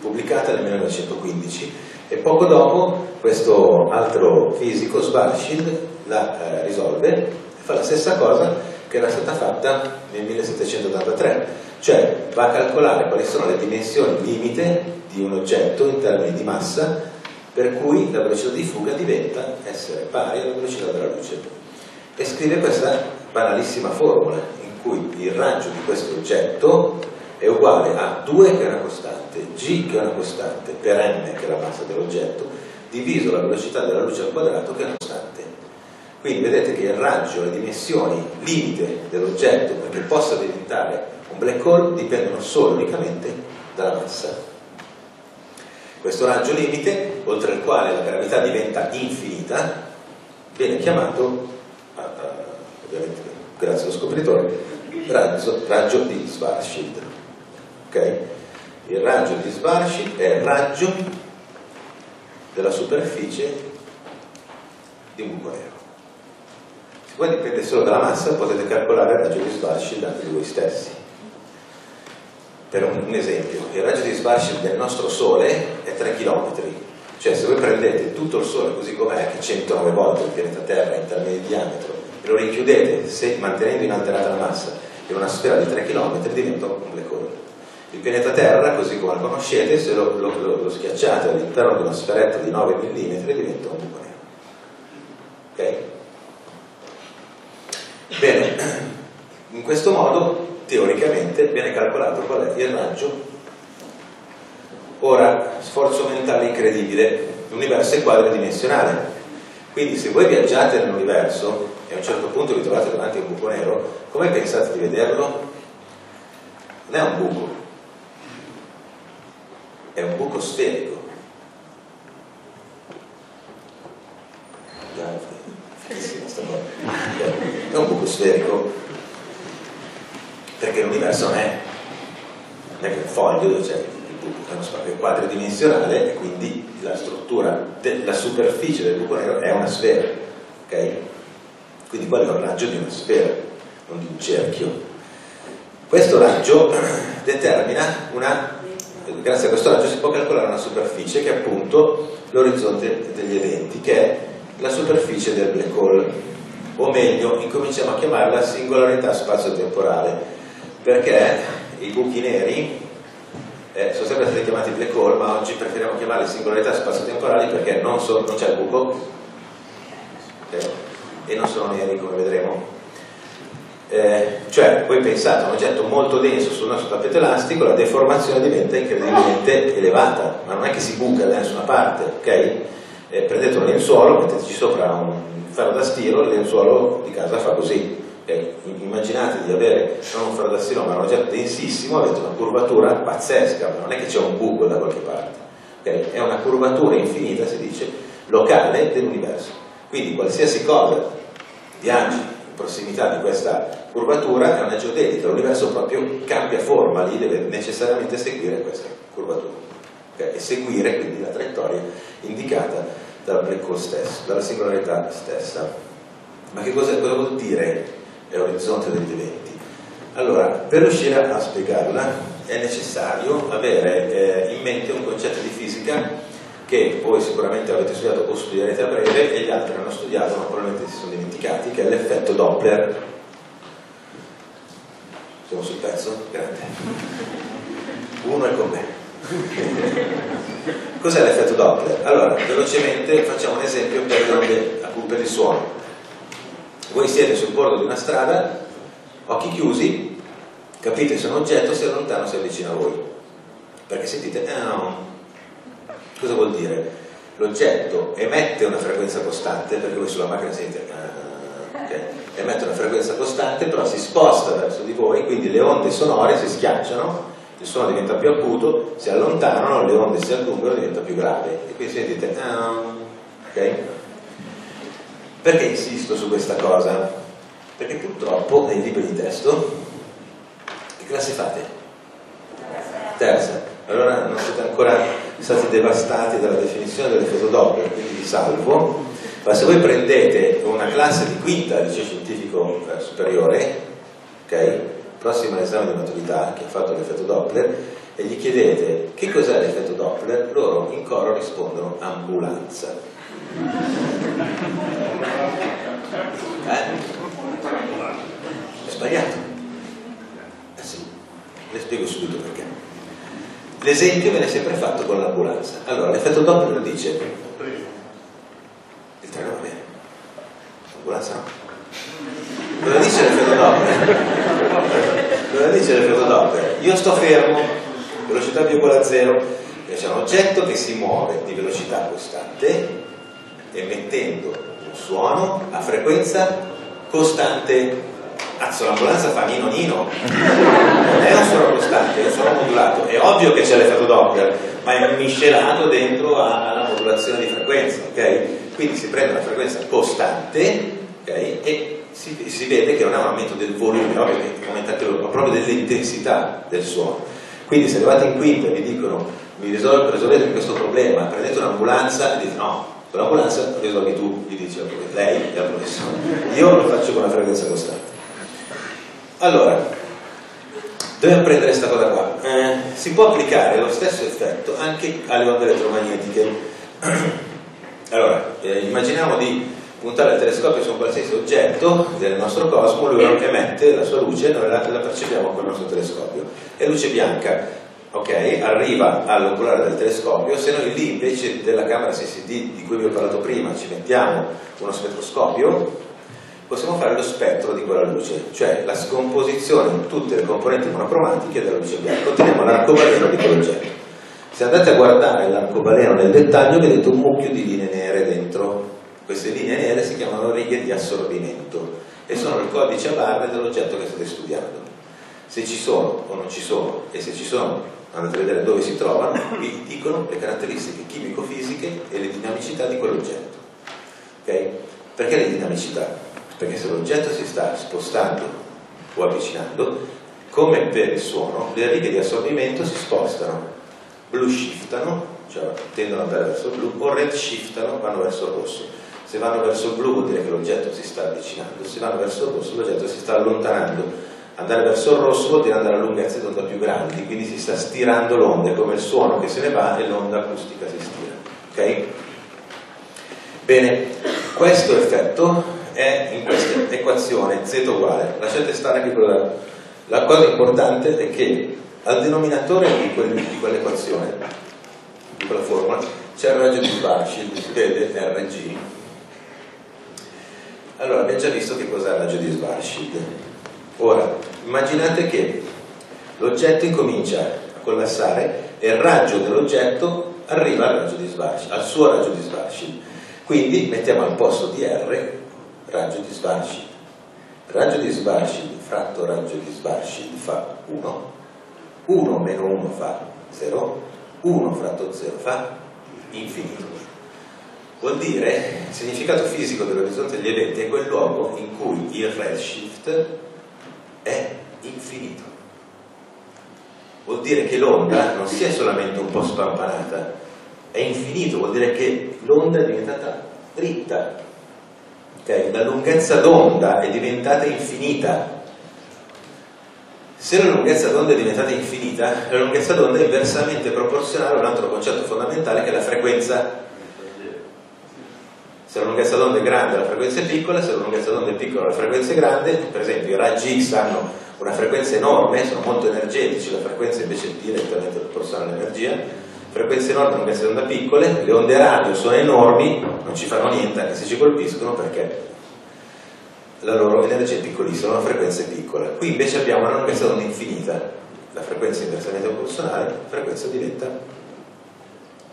pubblicata nel 1915 e poco dopo questo altro fisico, Schwarzschild, la eh, risolve e fa la stessa cosa che era stata fatta nel 1783, cioè va a calcolare quali sono le dimensioni limite di un oggetto in termini di massa per cui la velocità di fuga diventa essere pari alla velocità della luce. E scrive questa banalissima formula in cui il raggio di questo oggetto è uguale a 2 che è una costante, g che è una costante, per n che è la massa dell'oggetto, diviso la velocità della luce al quadrato che è una costante. Quindi vedete che il raggio, le dimensioni limite dell'oggetto perché possa diventare un black hole dipendono solo unicamente dalla massa. Questo raggio limite, oltre al quale la gravità diventa infinita, viene chiamato, ovviamente grazie allo scopritore, raggio, raggio di Schwarzschild. Okay? Il raggio di Schwarzschild è il raggio della superficie di un buco nero. Se poi dipende solo dalla massa, potete calcolare il raggio di Schwarzschild anche di voi stessi. Per un, esempio, il raggio di Schwarzschild del nostro Sole è 3 km, cioè se voi prendete tutto il Sole così com'è, che 109 volte il pianeta Terra in termini di diametro, e lo rinchiudete se, mantenendo inalterata la massa in una sfera di 3 km, diventa un black hole. Il pianeta Terra, così come lo conoscete, se lo, lo, lo, lo schiacciate all'interno di una sferetta di 9 mm diventa un buco nero. Ok? Bene, in questo modo teoricamente viene calcolato qual è il raggio. Ora, sforzo mentale incredibile, l'universo è quadridimensionale, quindi se voi viaggiate nell'universo e a un certo punto vi trovate davanti a un buco nero, come pensate di vederlo? Non è un buco, è un buco sferico. È un buco sferico perché l'universo non è, non è che un foglio dove c'è il buco, è uno spazio quadridimensionale e quindi la struttura, la superficie del buco nero è una sfera, ok? Quindi quello è un raggio di una sfera, non di un cerchio. Questo raggio determina una grazie a questo raggio si può calcolare una superficie che è appunto l'orizzonte degli eventi, che è la superficie del black hole, o meglio, incominciamo a chiamarla singolarità spazio-temporale, perché i buchi neri eh, sono sempre stati chiamati black hole, ma oggi preferiamo chiamarli singolarità spazio-temporali perché non, non c'è il buco okay? e non sono neri come vedremo eh, cioè voi pensate un oggetto molto denso sul nostro tappeto elastico la deformazione diventa incredibilmente elevata ma non è che si buca da nessuna parte ok? Eh, prendete un lenzuolo metteteci sopra un ferro da stiro il lenzuolo di casa fa così Okay? Immaginate di avere non un fredassino ma un oggetto densissimo, avete una curvatura pazzesca, ma non è che c'è un buco da qualche parte, okay? è una curvatura infinita, si dice, locale dell'universo. Quindi qualsiasi cosa viaggi prossimità di questa curvatura è una geodetica, l'universo proprio cambia forma, lì deve necessariamente seguire questa curvatura okay? e seguire quindi la traiettoria indicata dal black hole stesso, dalla singolarità stessa. Ma che cosa, cosa vuol dire è orizzonte degli eventi. Allora, per riuscire a spiegarla è necessario avere eh, in mente un concetto di fisica che voi sicuramente avete studiato o studierete a breve e gli altri hanno studiato ma probabilmente si sono dimenticati, che è l'effetto Doppler. Siamo sul pezzo? Grande. Uno è con me. Cos'è l'effetto Doppler? Allora, velocemente facciamo un esempio per per il suono voi siete sul bordo di una strada, occhi chiusi, capite se un oggetto si allontana o si avvicina a voi. Perché sentite, eh no. Cosa vuol dire? L'oggetto emette una frequenza costante, perché voi sulla macchina sentite, ah, okay. emette una frequenza costante, però si sposta verso di voi, quindi le onde sonore si schiacciano, il suono diventa più acuto, si allontanano, le onde si allungano, diventa più grave. E quindi sentite, ah, ok? Perché insisto su questa cosa? Perché purtroppo nei libri di testo, che classe fate? Terza. Allora non siete ancora stati devastati dalla definizione dell'effetto Doppler, quindi vi salvo. Ma se voi prendete una classe di quinta liceo scientifico eh, superiore, ok? Prossima all'esame di maturità che ha fatto l'effetto Doppler, e gli chiedete che cos'è l'effetto Doppler, loro in coro rispondono ambulanza. Eh? È sbagliato. Eh sì, le spiego subito perché. L'esempio viene sempre fatto con l'ambulanza. Allora, l'effetto Doppler dice il treno va bene, l'ambulanza no. Cosa dice l'effetto Doppler? Cosa dice l'effetto Doppler? Io sto fermo, velocità più uguale a zero, c'è un oggetto che si muove di velocità costante emettendo un suono a frequenza costante. Cazzo, l'ambulanza fa nino nino, non è un suono costante, è un suono modulato. È ovvio che c'è l'effetto Doppler, ma è miscelato dentro alla modulazione di frequenza, ok? Quindi si prende una frequenza costante, ok? E si, si, vede che non è un aumento del volume, ovvio che aumenta anche ma proprio dell'intensità del suono. Quindi se arrivate in quinta e vi dicono mi risolvete questo problema, prendete un'ambulanza e dite no, con l'ambulanza risolvi tu, gli dici lei e al professore. Io lo faccio con una frequenza costante. Allora, dobbiamo prendere questa cosa qua. Eh, si può applicare lo stesso effetto anche alle onde elettromagnetiche. allora, eh, immaginiamo di puntare il telescopio su un qualsiasi oggetto del nostro cosmo, lui emette la sua luce, noi la, la percepiamo con il nostro telescopio. È luce bianca ok, arriva all'oculare del telescopio, se noi lì invece della camera CCD di cui vi ho parlato prima ci mettiamo uno spettroscopio, possiamo fare lo spettro di quella luce, cioè la scomposizione di tutte le componenti monocromatiche della luce bianca. Otteniamo l'arcobaleno di quell'oggetto. Se andate a guardare l'arcobaleno nel dettaglio vedete un mucchio di linee nere dentro. Queste linee nere si chiamano righe di assorbimento e sono il codice a barre dell'oggetto che state studiando. Se ci sono o non ci sono, e se ci sono andate a vedere dove si trovano, vi dicono le caratteristiche chimico-fisiche e le dinamicità di quell'oggetto. Okay? Perché le dinamicità? Perché se l'oggetto si sta spostando o avvicinando, come per il suono, le righe di assorbimento si spostano, blu shiftano, cioè tendono ad andare verso blu, o red shiftano, vanno verso il rosso. Se vanno verso il blu vuol dire che l'oggetto si sta avvicinando, se vanno verso il rosso l'oggetto si sta allontanando andare verso il rosso vuol dire andare a lunghezze d'onda più grandi, quindi si sta stirando l'onda, è come il suono che se ne va e l'onda acustica si stira. Ok? Bene, questo effetto è in questa equazione z uguale, lasciate stare che quella, la cosa importante è che al denominatore di, quel, di quell'equazione, di quella formula, c'è il raggio di Schwarzschild, vede Rg. Allora, abbiamo già visto che cos'è il raggio di Schwarzschild Ora, immaginate che l'oggetto incomincia a collassare e il raggio dell'oggetto arriva al, raggio di al suo raggio di Schwarzschild. Quindi mettiamo al posto di R raggio di Schwarzschild. raggio di Schwarzschild fratto raggio di Schwarzschild fa 1, 1 meno 1 fa 0, 1 fratto 0 fa infinito. Vuol dire, il significato fisico dell'orizzonte degli eventi è quel luogo in cui il redshift è infinito. Vuol dire che l'onda non sia solamente un po' spampanata, è infinito, vuol dire che l'onda è diventata dritta, okay? la lunghezza d'onda è diventata infinita. Se la lunghezza d'onda è diventata infinita, la lunghezza d'onda è inversamente proporzionale a un altro concetto fondamentale che è la frequenza. Se la lunghezza d'onda è grande la frequenza è piccola, se la lunghezza d'onda è piccola la frequenza è grande, per esempio i raggi X hanno una frequenza enorme, sono molto energetici, la frequenza invece è direttamente proporzionale all'energia, frequenze enormi, lunghezze d'onda piccole, le onde radio sono enormi, non ci fanno niente anche se ci colpiscono perché la loro energia è piccolissima, una frequenza è piccola. Qui invece abbiamo una lunghezza d'onda infinita, la frequenza inversamente proporzionale, la frequenza diventa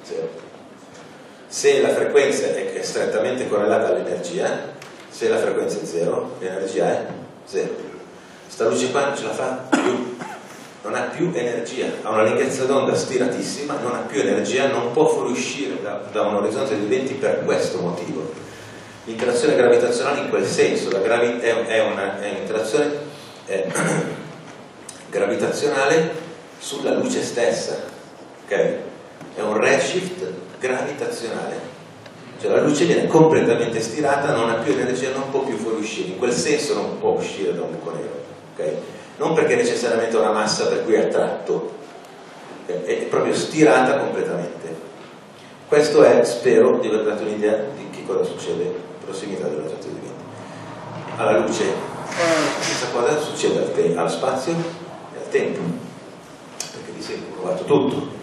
0. Se la frequenza è strettamente correlata all'energia, se la frequenza è 0, l'energia è 0. Sta luce qua non ce la fa più, non ha più energia, ha una lunghezza d'onda stiratissima, non ha più energia, non può fuoriuscire da, da un orizzonte di venti per questo motivo. L'interazione gravitazionale in quel senso, la gravi è, è un'interazione è gravitazionale sulla luce stessa, ok? È un redshift gravitazionale. Cioè la luce viene completamente stirata, non ha più energia, non può più fuoriuscire, in quel senso non può uscire da un buco nero okay? Non perché necessariamente una massa per cui è attratto, è proprio stirata completamente. Questo è, spero, di aver dato un'idea di che cosa succede in prossimità dell'oggetto di vento. Alla luce, questa cosa succede al, allo spazio e al tempo, perché di sempre ho provato tutto.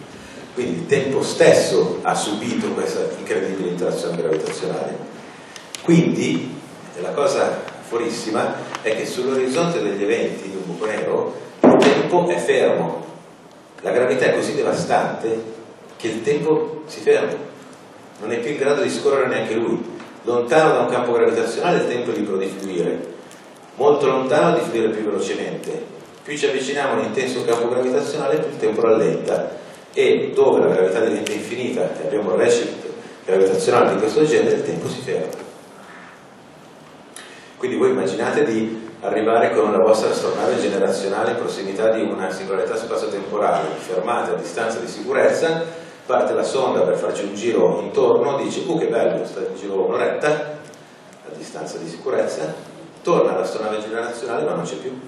Quindi il tempo stesso ha subito questa incredibile interazione gravitazionale. Quindi la cosa fuorissima è che sull'orizzonte degli eventi di un buco nero il tempo è fermo. La gravità è così devastante che il tempo si ferma, non è più in grado di scorrere neanche lui. Lontano da un campo gravitazionale il tempo è libero di fluire, molto lontano di fluire più velocemente. Più ci avviciniamo a un intenso campo gravitazionale, più il tempo rallenta e dove la gravità diventa infinita e abbiamo un redshift gravitazionale di questo genere, il tempo si ferma. Quindi voi immaginate di arrivare con la vostra astronave generazionale in prossimità di una singolarità spazio-temporale, fermate a distanza di sicurezza, parte la sonda per farci un giro intorno, dice, uh che bello, sta in giro un'oretta, a distanza di sicurezza, torna l'astronave generazionale ma non c'è più,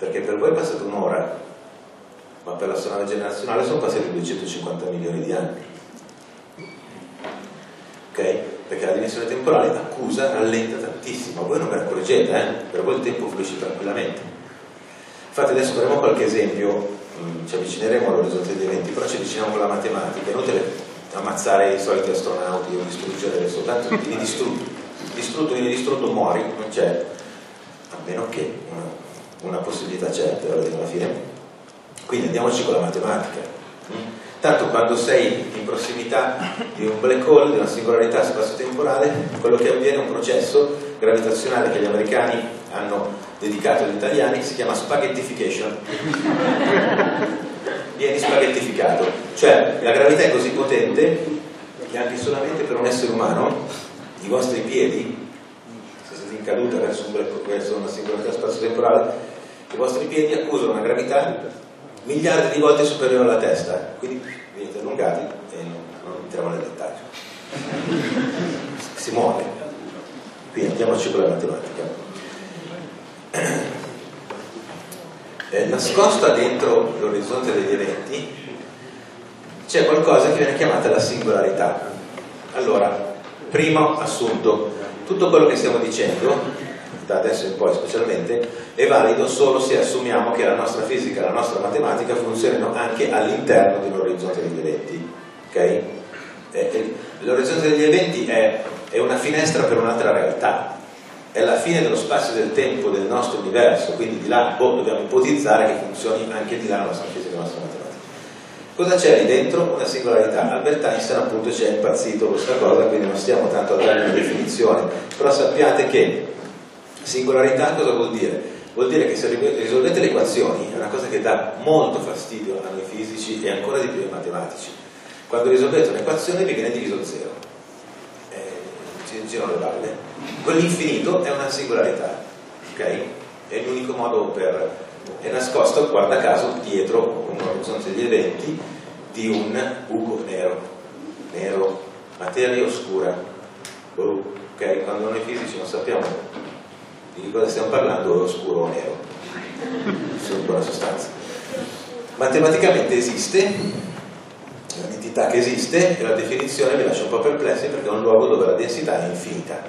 perché per voi è passata un'ora, ma per l'astronave generazionale sono passati 250 milioni di anni. Ok? Perché la dimensione temporale accusa, rallenta tantissimo, voi non ve ne accorgete, eh? per voi il tempo fluisce tranquillamente. Infatti adesso faremo qualche esempio, mm, ci avvicineremo all'orizzonte degli eventi, però ci avviciniamo con la matematica, è inutile ammazzare i soliti astronauti o distruggere soltanto vieni distrutto, distrutto, vieni distrutto, muori, non c'è, a meno che una, una possibilità c'è, però alla fine. Quindi andiamoci con la matematica. Tanto quando sei in prossimità di un black hole, di una singolarità spazio-temporale, quello che avviene è un processo gravitazionale che gli americani hanno dedicato agli italiani, si chiama spaghettification. Vieni spaghettificato, cioè la gravità è così potente che anche solamente per un essere umano i vostri piedi, se siete in caduta verso, un black, verso una singolarità spazio-temporale, i vostri piedi accusano una gravità miliardi di volte superiore alla testa, quindi venite allungati e non, non entriamo nel dettaglio. Si muove. Quindi andiamoci con la matematica. Eh, nascosta dentro l'orizzonte degli eventi c'è qualcosa che viene chiamata la singolarità. Allora, primo assunto, tutto quello che stiamo dicendo da adesso in poi specialmente, è valido solo se assumiamo che la nostra fisica e la nostra matematica funzionino anche all'interno di un orizzonte degli eventi. Okay? Eh, l'orizzonte degli eventi è, è una finestra per un'altra realtà, è la fine dello spazio e del tempo del nostro universo, quindi di là boh, dobbiamo ipotizzare che funzioni anche di là la nostra fisica e la nostra matematica. Cosa c'è lì dentro? Una singolarità. Albert Einstein appunto ci è impazzito questa cosa, quindi non stiamo tanto a dare una definizione, però sappiate che Singolarità cosa vuol dire? Vuol dire che se risolvete le equazioni è una cosa che dà molto fastidio a noi fisici e ancora di più ai matematici. Quando risolvete un'equazione vi viene diviso zero, eh, ci girano le balle. Quell'infinito è una singolarità, ok? È l'unico modo per... è nascosto, guarda caso, dietro un orizzonte degli eventi di un buco nero, nero, materia oscura, ok? Quando noi fisici non sappiamo di cosa stiamo parlando, oscuro o nero, in buona sostanza. Matematicamente esiste, è un'entità che esiste e la definizione vi lascia un po' perplessi perché è un luogo dove la densità è infinita.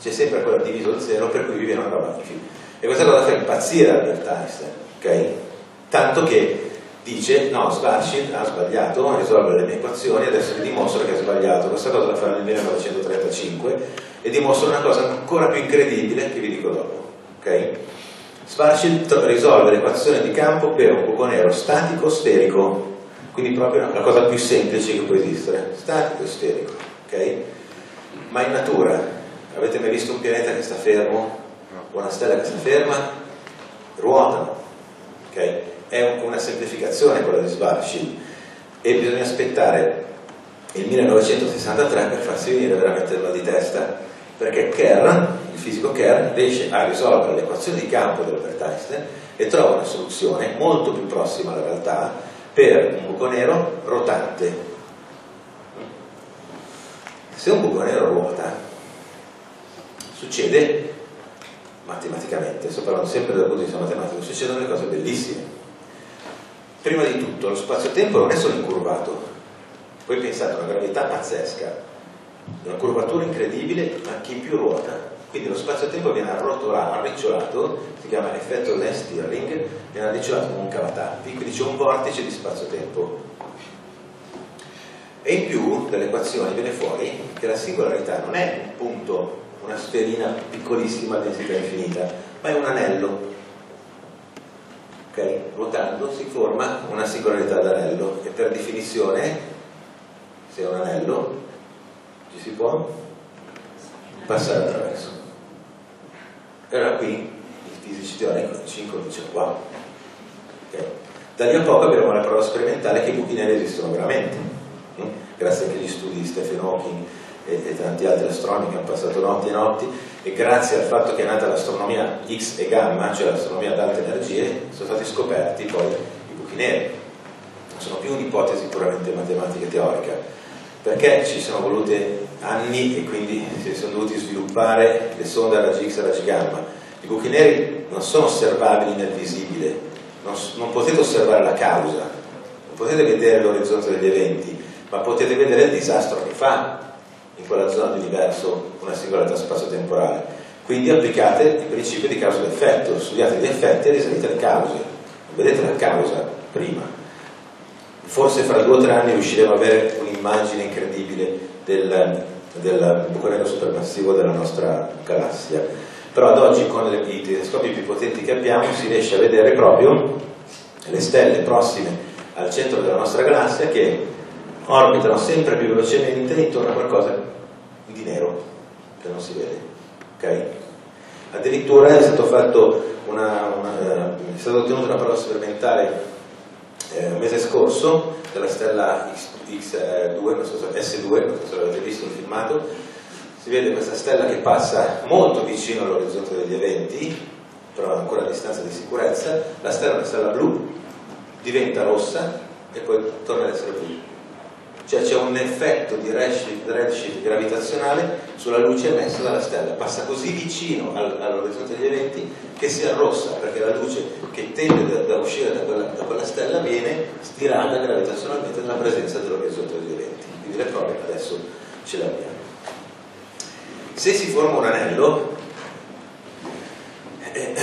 C'è sempre quella diviso il zero per cui vi viene una roba infinita. E questa cosa fa impazzire Albert Einstein, ok? Tanto che dice no, Schwarzschild ha sbagliato a risolvere le mie equazioni, adesso vi dimostro che ha sbagliato. Questa cosa la fa nel 1935 e dimostra una cosa ancora più incredibile che vi dico dopo. Okay? Schwarzschild risolve l'equazione di campo per un buco nero statico sferico, quindi proprio la cosa più semplice che può esistere, statico e sferico. Okay? Ma in natura, avete mai visto un pianeta che sta fermo? Una stella che sta ferma? Ruotano. Okay? È una semplificazione quella di Schwarzschild e bisogna aspettare il 1963 per farsi venire veramente mal di testa perché Kern, il fisico Kern, riesce a risolvere l'equazione di campo dell'Albert Einstein e trova una soluzione molto più prossima alla realtà per un buco nero rotante. Se un buco nero ruota, succede matematicamente, sto parlando sempre dal punto di vista matematico, succedono delle cose bellissime. Prima di tutto, lo spazio-tempo non è solo incurvato, voi pensate a una gravità pazzesca, una curvatura incredibile, ma che in più ruota. Quindi lo spazio-tempo viene arrotolato, arricciolato, si chiama effetto Lens Stirling, viene arricciolato come un cavatappi, quindi c'è un vortice di spazio-tempo. E in più dall'equazione viene fuori che la singolarità non è un punto, una sferina piccolissima a densità infinita, ma è un anello. Okay? Ruotando si forma una singolarità d'anello e per definizione, se è un anello, ci si può passare attraverso. E allora qui il fisici teorici incominciano, wow. Okay. Da lì a poco abbiamo la prova sperimentale che i buchi neri esistono veramente, no? grazie anche agli studi di Stephen Hawking e, e, tanti altri astronomi che hanno passato notti e notti e grazie al fatto che è nata l'astronomia X e gamma, cioè l'astronomia ad alte energie, sono stati scoperti poi i buchi neri. Non sono più un'ipotesi puramente matematica e teorica, perché ci sono volute anni e quindi si sono dovuti sviluppare le sonde a raggi X e raggi gamma. I buchi neri non sono osservabili nel visibile, non, non potete osservare la causa, non potete vedere l'orizzonte degli eventi, ma potete vedere il disastro che fa in quella zona di universo una singolarità spazio-temporale. Quindi applicate il principio di causa ed effetto, studiate gli effetti e risalite le cause, vedete la causa prima forse fra due o tre anni riusciremo ad avere un'immagine incredibile del, del buco nero supermassivo della nostra galassia però ad oggi con i telescopi più potenti che abbiamo si riesce a vedere proprio le stelle prossime al centro della nostra galassia che orbitano sempre più velocemente intorno a qualcosa di nero che non si vede okay? addirittura è stato una, una, è stata ottenuta una prova sperimentale eh, mese scorso della stella X, 2 non so se, S2, non so se avete visto il filmato, si vede questa stella che passa molto vicino all'orizzonte degli eventi, però ancora a distanza di sicurezza, la stella è una stella blu, diventa rossa e poi torna ad essere blu cioè c'è un effetto di redshift, redshift, gravitazionale sulla luce emessa dalla stella, passa così vicino al, all'orizzonte degli eventi che si arrossa perché la luce che tende da, da uscire da quella, da quella, stella viene stirata gravitazionalmente nella presenza dell'orizzonte degli eventi. Quindi le prove adesso ce le abbiamo. Se si forma un anello, eh,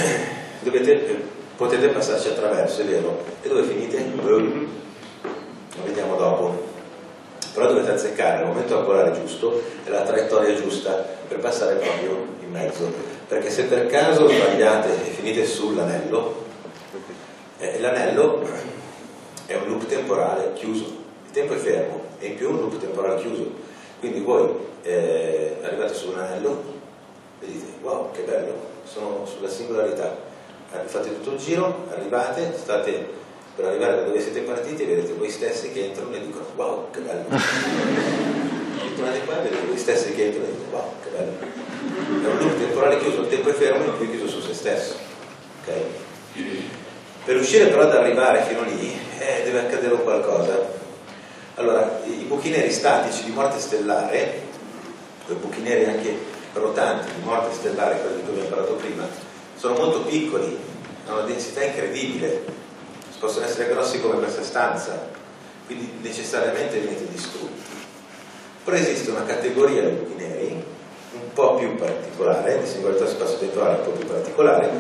dovete, potete passarci attraverso, è vero. E dove finite? Lo vediamo dopo però dovete azzeccare il momento angolare giusto e la traiettoria giusta per passare proprio in mezzo. Perché se per caso sbagliate e finite sull'anello eh, l'anello è un loop temporale chiuso. Il tempo è fermo e in più un loop temporale chiuso. Quindi voi eh, arrivate su un anello e dite wow che bello, sono sulla singolarità. Fate tutto il giro, arrivate, state per arrivare da dove siete partiti e vedete voi stessi che entrano e dicono wow che bello. Ritornate qua e vedete voi stessi che entrano e dicono wow che bello. È un loop temporale chiuso, il tempo è fermo e poi chiuso su se stesso. Okay? Per riuscire però ad arrivare fino lì eh, deve accadere qualcosa. Allora, i buchi neri statici di morte stellare, i buchi neri anche rotanti di morte stellare, quelli di cui abbiamo parlato prima, sono molto piccoli, hanno una densità incredibile, possono essere grossi come questa stanza, quindi necessariamente venite distrutti. Però esiste una categoria di buchi neri un po' più particolare, di singolarità spazio-temporale un po' più particolare,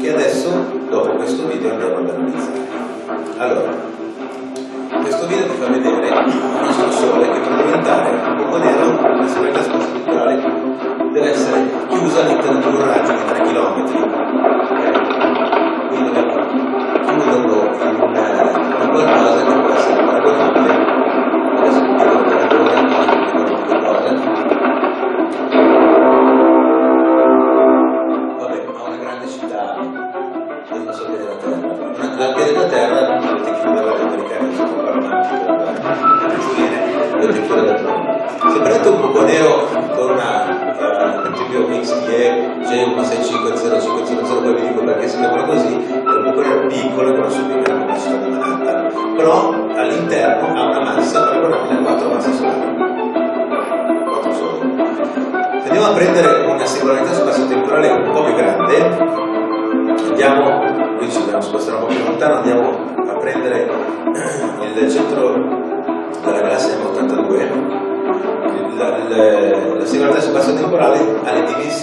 che adesso, dopo questo video, andiamo ad analizzare. Allora, questo video vi fa vedere il nostro Sole che per diventare un buco nero, la singolarità spazio-temporale deve essere chiusa all'interno di un raggio di 3 km. Quindi dobbiamo chiuderlo in, in qualcosa che può essere paragonabile adesso vi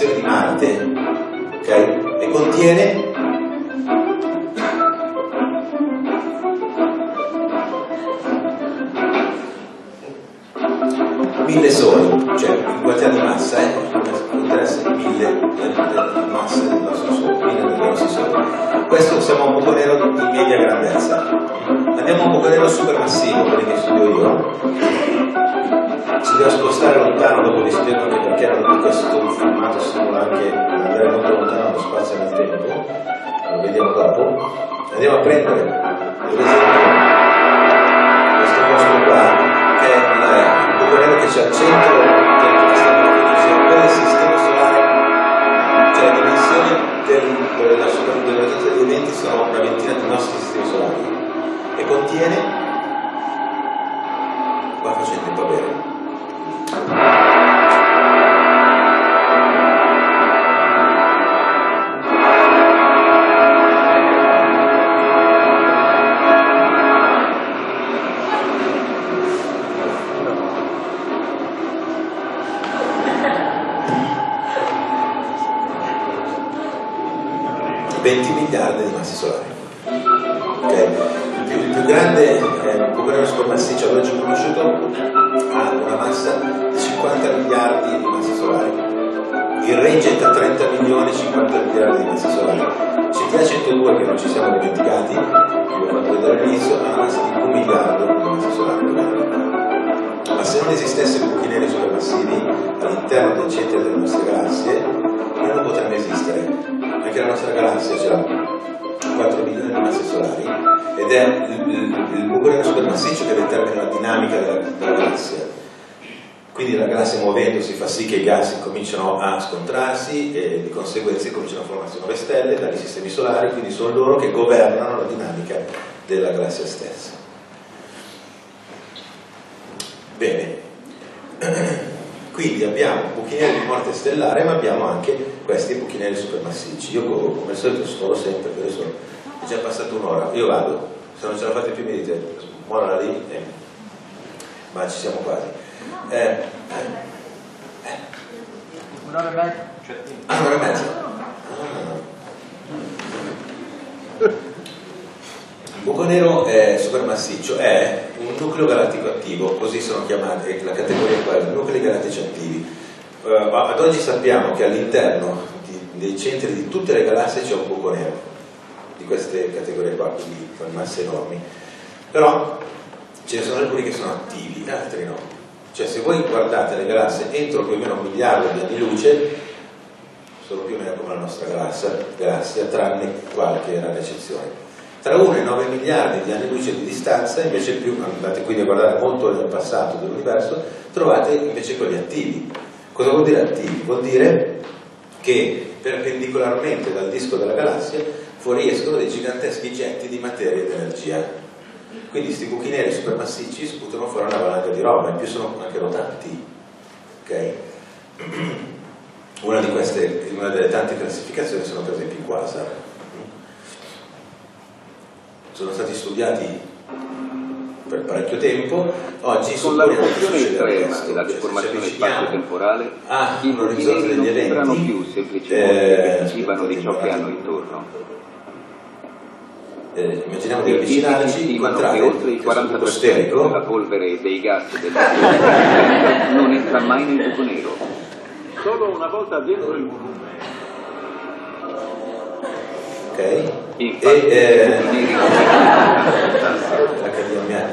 di Marte, ok? E contiene mille soli, cioè in quantità di massa, eh? interessa mille di massa del nostro sole, mille dei nostri soli. Questo siamo un buco nero di media grandezza. Andiamo a un buco nero supermassivo, quelli che studio io. Ci devo spostare dopo spiego anche perché questo filmato simula anche andare molto lontano nello spazio e nel tempo, lo vediamo dopo. Andiamo a prendere, solari ed è il, il, il buco nero supermassiccio che determina la dinamica della, della galassia. Quindi la galassia muovendosi fa sì che i gas cominciano a scontrarsi e di conseguenza cominciano a formarsi nuove stelle, dagli sistemi solari, quindi sono loro che governano la dinamica della galassia stessa. Bene, quindi abbiamo buchi neri di morte stellare, ma abbiamo anche questi buchi neri supermassicci. Io come al solito scorro sempre, per adesso è già passata un'ora, io vado, se non ce la fate più mi dite, muoiola lì, eh. ma ci siamo quasi. Eh, eh, Un'ora e mezza? Ah, un'ora e mezza? Ah. Buco nero è supermassiccio, è un nucleo galattico attivo, così sono chiamate la categoria qua, nuclei galattici attivi. Uh, ad oggi sappiamo che all'interno dei centri di tutte le galassie c'è un buco nero di queste categorie qua, quindi con masse enormi. Però ce ne sono alcuni che sono attivi, altri no. Cioè se voi guardate le galassie entro più o meno un miliardo di anni luce, sono più o meno come la nostra galassia, galassia tranne qualche rara eccezione. Tra 1 e 9 miliardi di anni luce di distanza, invece più, andate quindi a guardare molto nel passato dell'universo, trovate invece quelli attivi. Cosa vuol dire attivi? Vuol dire che perpendicolarmente dal disco della galassia fuoriescono dei giganteschi getti di materia e di energia. Quindi questi buchi neri supermassicci sputano fuori una valanga di roba, in più sono anche rotanti. Okay? Una, queste, una delle tante classificazioni sono per esempio i quasar. Sono stati studiati per parecchio tempo, oggi con la rotazione estrema e la deformazione spazio-temporale ah, i buchi non sembrano più semplici eh, che di ciò che hanno intorno. Eh, immaginiamo di avvicinarci, incontrare che oltre il 40% della polvere e dei gas della non entra mai nel buco nero. Solo una volta dentro il buco ok? E, eh,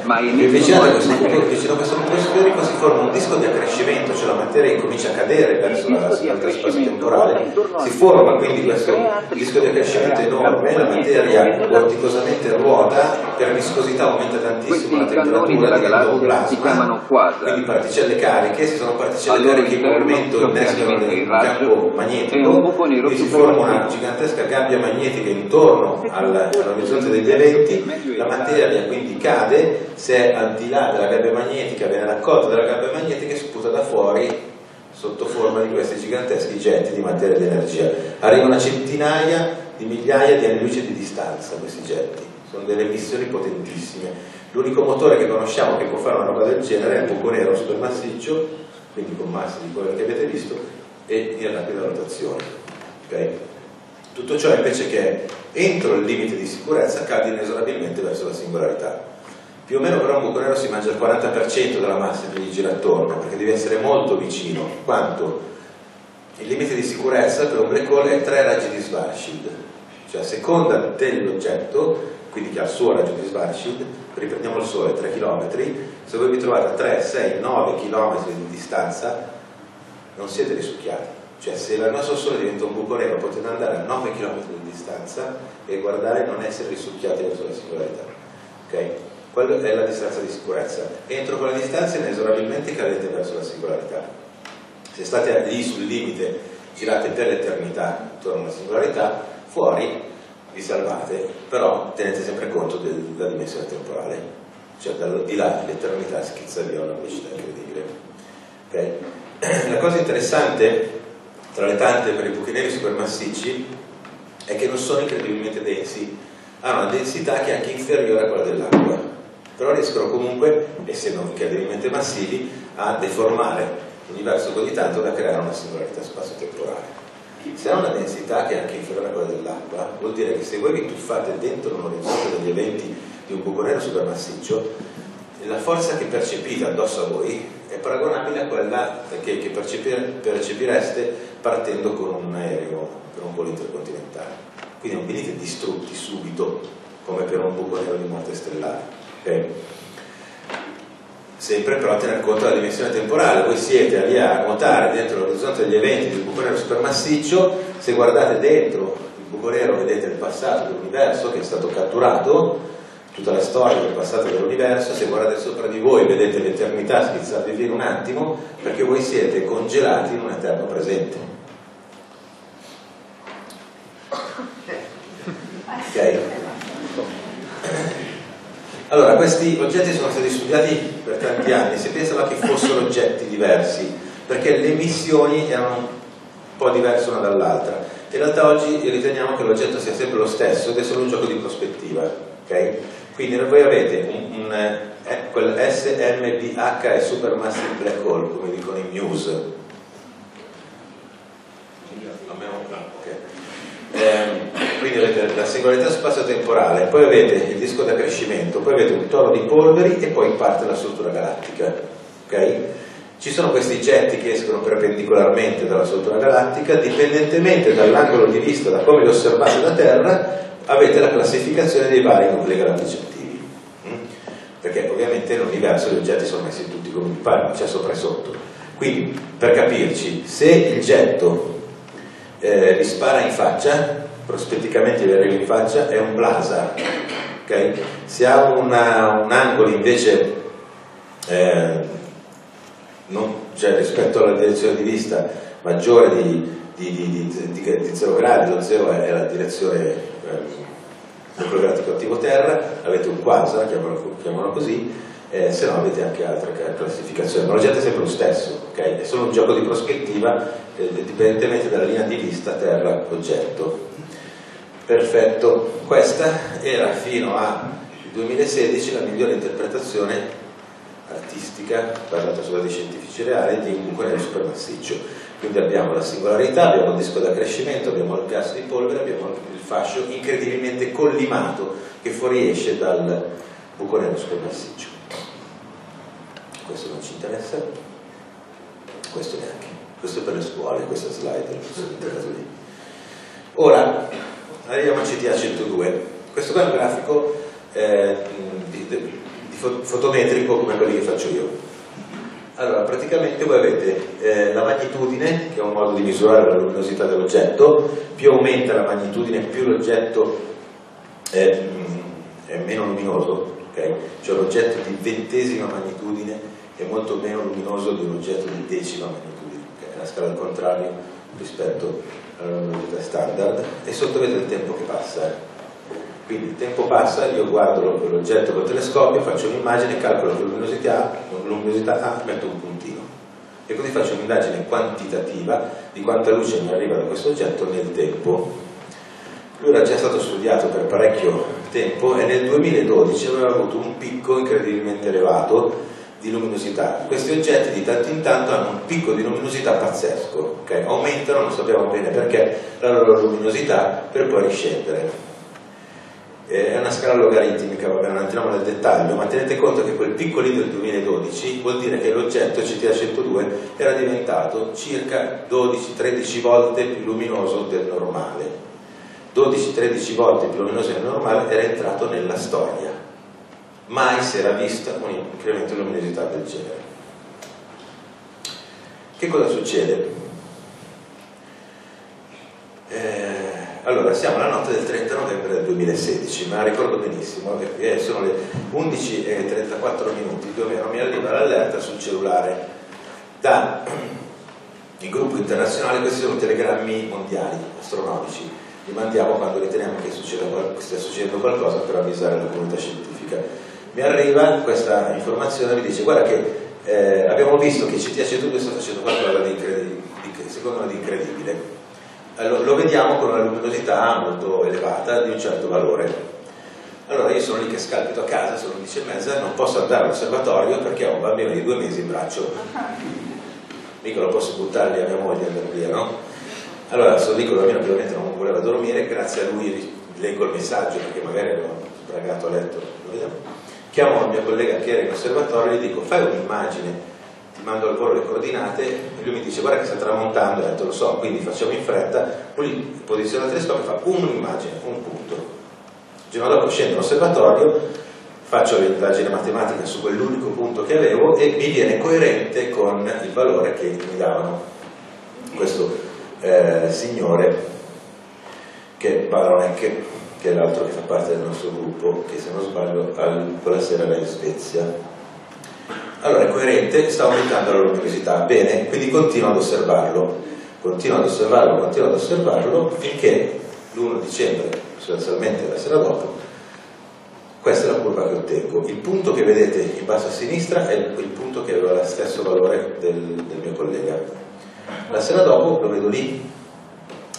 ma vicino a questo buco, vicino a questo buco sferico si forma un disco di accrescimento, cioè la materia incomincia a cadere verso la l'altra spazio temporale, si forma quindi questo disco di accrescimento enorme, la materia vorticosamente ruota, per viscosità aumenta tantissimo la temperatura diventa un plasma, quindi particelle cariche, se sono particelle cariche in movimento innescano un campo magnetico, quindi si forma una gigantesca gabbia magnetica intorno all'orizzonte degli eventi, la materia quindi cade, se è al di là della gabbia magnetica viene raccolta dalla gabbia magnetica e sputa da fuori sotto forma di questi giganteschi getti di materia e di energia. Arrivano a centinaia di migliaia di anni luce di distanza questi getti, sono delle missioni potentissime. L'unico motore che conosciamo che può fare una roba del genere è il buco nero supermassiccio, quindi con massi di quello che avete visto, e in rapida rotazione. Okay? Tutto ciò invece che entro il limite di sicurezza cade inesorabilmente verso la singolarità. Più o meno però un buco si mangia il 40% della massa che gli gira attorno, perché deve essere molto vicino, quanto il limite di sicurezza per un black hole è 3 raggi di Schwarzschild, cioè a seconda dell'oggetto, quindi che ha il suo raggio di Schwarzschild, riprendiamo il Sole 3 km, se voi vi trovate a 3, 6, 9 km di distanza non siete risucchiati cioè se il nostro Sole diventa un buco nero potete andare a 9 km di distanza e guardare e non essere risucchiati verso la singolarità. Okay? Quella è la distanza di sicurezza. Entro quella distanza inesorabilmente cadete verso la singolarità. Se state lì sul limite, girate per l'eternità intorno alla singolarità, fuori vi salvate, però tenete sempre conto della dimensione temporale. Cioè dal di là l'eternità schizza via una velocità incredibile. Okay? La cosa interessante tra le tante per i buchi neri supermassicci è che non sono incredibilmente densi, hanno una densità che è anche inferiore a quella dell'acqua, però riescono comunque, essendo incredibilmente massivi, a deformare l'universo così tanto da creare una singolarità spazio-temporale. Se ha una densità che è anche inferiore a quella dell'acqua, vuol dire che se voi vi tuffate dentro un orizzonte degli eventi di un buco nero supermassiccio, la forza che percepite addosso a voi è paragonabile a quella che, che percepireste partendo con un aereo per un volo intercontinentale. Quindi non venite distrutti subito come per un buco nero di morte stellare. Okay? Sempre però a tener conto della dimensione temporale, voi siete lì a nuotare dentro l'orizzonte degli eventi del buco nero supermassiccio, se guardate dentro il buco nero vedete il passato dell'universo che è stato catturato, tutta la storia del passato dell'universo, se guardate sopra di voi vedete l'eternità schizzarvi via un attimo, perché voi siete congelati in un eterno presente. Ok? Allora, questi oggetti sono stati studiati per tanti anni, si pensava che fossero oggetti diversi, perché le missioni erano un po' diverse una dall'altra. In realtà oggi riteniamo che l'oggetto sia sempre lo stesso ed è solo un gioco di prospettiva. Okay? Quindi voi avete un, un, eh, quel SMBH è Supermassive Black Hole, come dicono i Muse. Okay. Eh, quindi avete la singolarità spazio-temporale, poi avete il disco d'accrescimento, poi avete un toro di polveri e poi parte la struttura galattica. Okay? Ci sono questi getti che escono perpendicolarmente dalla struttura galattica, dipendentemente dall'angolo di vista, da come li osservate da Terra, avete la classificazione dei vari nuclei attivi. Mm? Perché ovviamente nell'universo gli oggetti sono messi tutti come mi pare, c'è sopra e sotto. Quindi, per capirci, se il getto eh, vi spara in faccia, prospetticamente vi arriva in faccia, è un blasa. Okay? Se ha una, un angolo invece eh, non, cioè, rispetto alla direzione di vista maggiore di 0 gradi, lo 0 è, la direzione eh, galattico attivo terra, avete un quasar, chiamalo, chiamalo così, eh, se no avete anche altre classificazioni, ma l'oggetto è sempre lo stesso, okay? è solo un gioco di prospettiva eh, dipendentemente dalla linea di vista terra-oggetto. Perfetto, questa era fino al 2016 la migliore interpretazione artistica, basata su dati scientifici reali, di un buco supermassiccio. Quindi abbiamo la singolarità, abbiamo il disco d'accrescimento, abbiamo il gas di polvere, abbiamo il fascio incredibilmente collimato che fuoriesce dal buco nero supermassiccio questo non ci interessa, questo neanche, questo è per le scuole, questa slide non lì. Ora, arriviamo a CTA 102, questo qua è un grafico eh, di, di, di fotometrico come quelli che faccio io. Allora, praticamente voi avete eh, la magnitudine, che è un modo di misurare la luminosità dell'oggetto, più aumenta la magnitudine, più l'oggetto è, è, meno luminoso, okay? cioè l'oggetto di ventesima magnitudine è molto meno luminoso di un oggetto di decima magnitudine, che è una scala al contrario rispetto alla luminosità standard, e sotto vedete il tempo che passa. Eh. Quindi il tempo passa, io guardo l'oggetto col telescopio, faccio un'immagine, calcolo che luminosità A, luminosità A, metto un puntino. E così faccio un'indagine quantitativa di quanta luce mi arriva da questo oggetto nel tempo. Lui era già stato studiato per parecchio tempo e nel 2012 aveva avuto un picco incredibilmente elevato di luminosità. Questi oggetti di tanto in tanto hanno un picco di luminosità pazzesco, okay? aumentano, non sappiamo bene perché, la loro luminosità per poi riscendere. È una scala logaritmica, vabbè, non entriamo nel dettaglio, ma tenete conto che quel picco lì del 2012 vuol dire che l'oggetto CTA102 era diventato circa 12-13 volte più luminoso del normale. 12-13 volte più luminoso del normale era entrato nella storia mai si era vista un incremento di luminosità del genere. Che cosa succede? Eh, allora, siamo alla notte del 30 novembre del 2016, ma ricordo benissimo che sono le 11.34 minuti meno mi arriva l'allerta sul cellulare da il gruppo internazionale, questi sono telegrammi mondiali, astronomici, li mandiamo quando riteniamo che succeda, stia succedendo qualcosa per avvisare la comunità scientifica. Mi arriva questa informazione mi dice guarda che eh, abbiamo visto che CTA 102 sta facendo qualcosa di, di, secondo me di incredibile allora, lo vediamo con una luminosità molto elevata di un certo valore. Allora io sono lì che scalpito a casa sono 11 e mezza non posso andare all'osservatorio perché ho un bambino di due mesi in braccio. Mica lo posso buttare lì a mia moglie andare via no? allora sono lì con il bambino che ovviamente non voleva dormire grazie a lui leggo il messaggio perché magari ero sbragato a letto lo chiamo la mia collega che era in osservatorio e gli dico fai un'immagine mando al volo le coordinate e lui mi dice guarda che sta tramontando, ho detto lo so, quindi facciamo in fretta, lui posiziona il telescopio e fa un'immagine, un punto. Il giorno dopo scendo all'osservatorio, faccio l'indagine matematica su quell'unico punto che avevo e mi viene coerente con il valore che mi davano questo eh, signore che Baronek che è l'altro che fa parte del nostro gruppo, che se non sbaglio quella sera era in Svezia. Allora è coerente, sta aumentando la luminosità, bene, quindi continuo ad osservarlo, continuo ad osservarlo, continuo ad osservarlo, finché l'1 dicembre, sostanzialmente la sera dopo, questa è la curva che ottengo. Il punto che vedete in basso a sinistra è il, punto che aveva lo stesso valore del, del mio collega. La sera dopo lo vedo lì,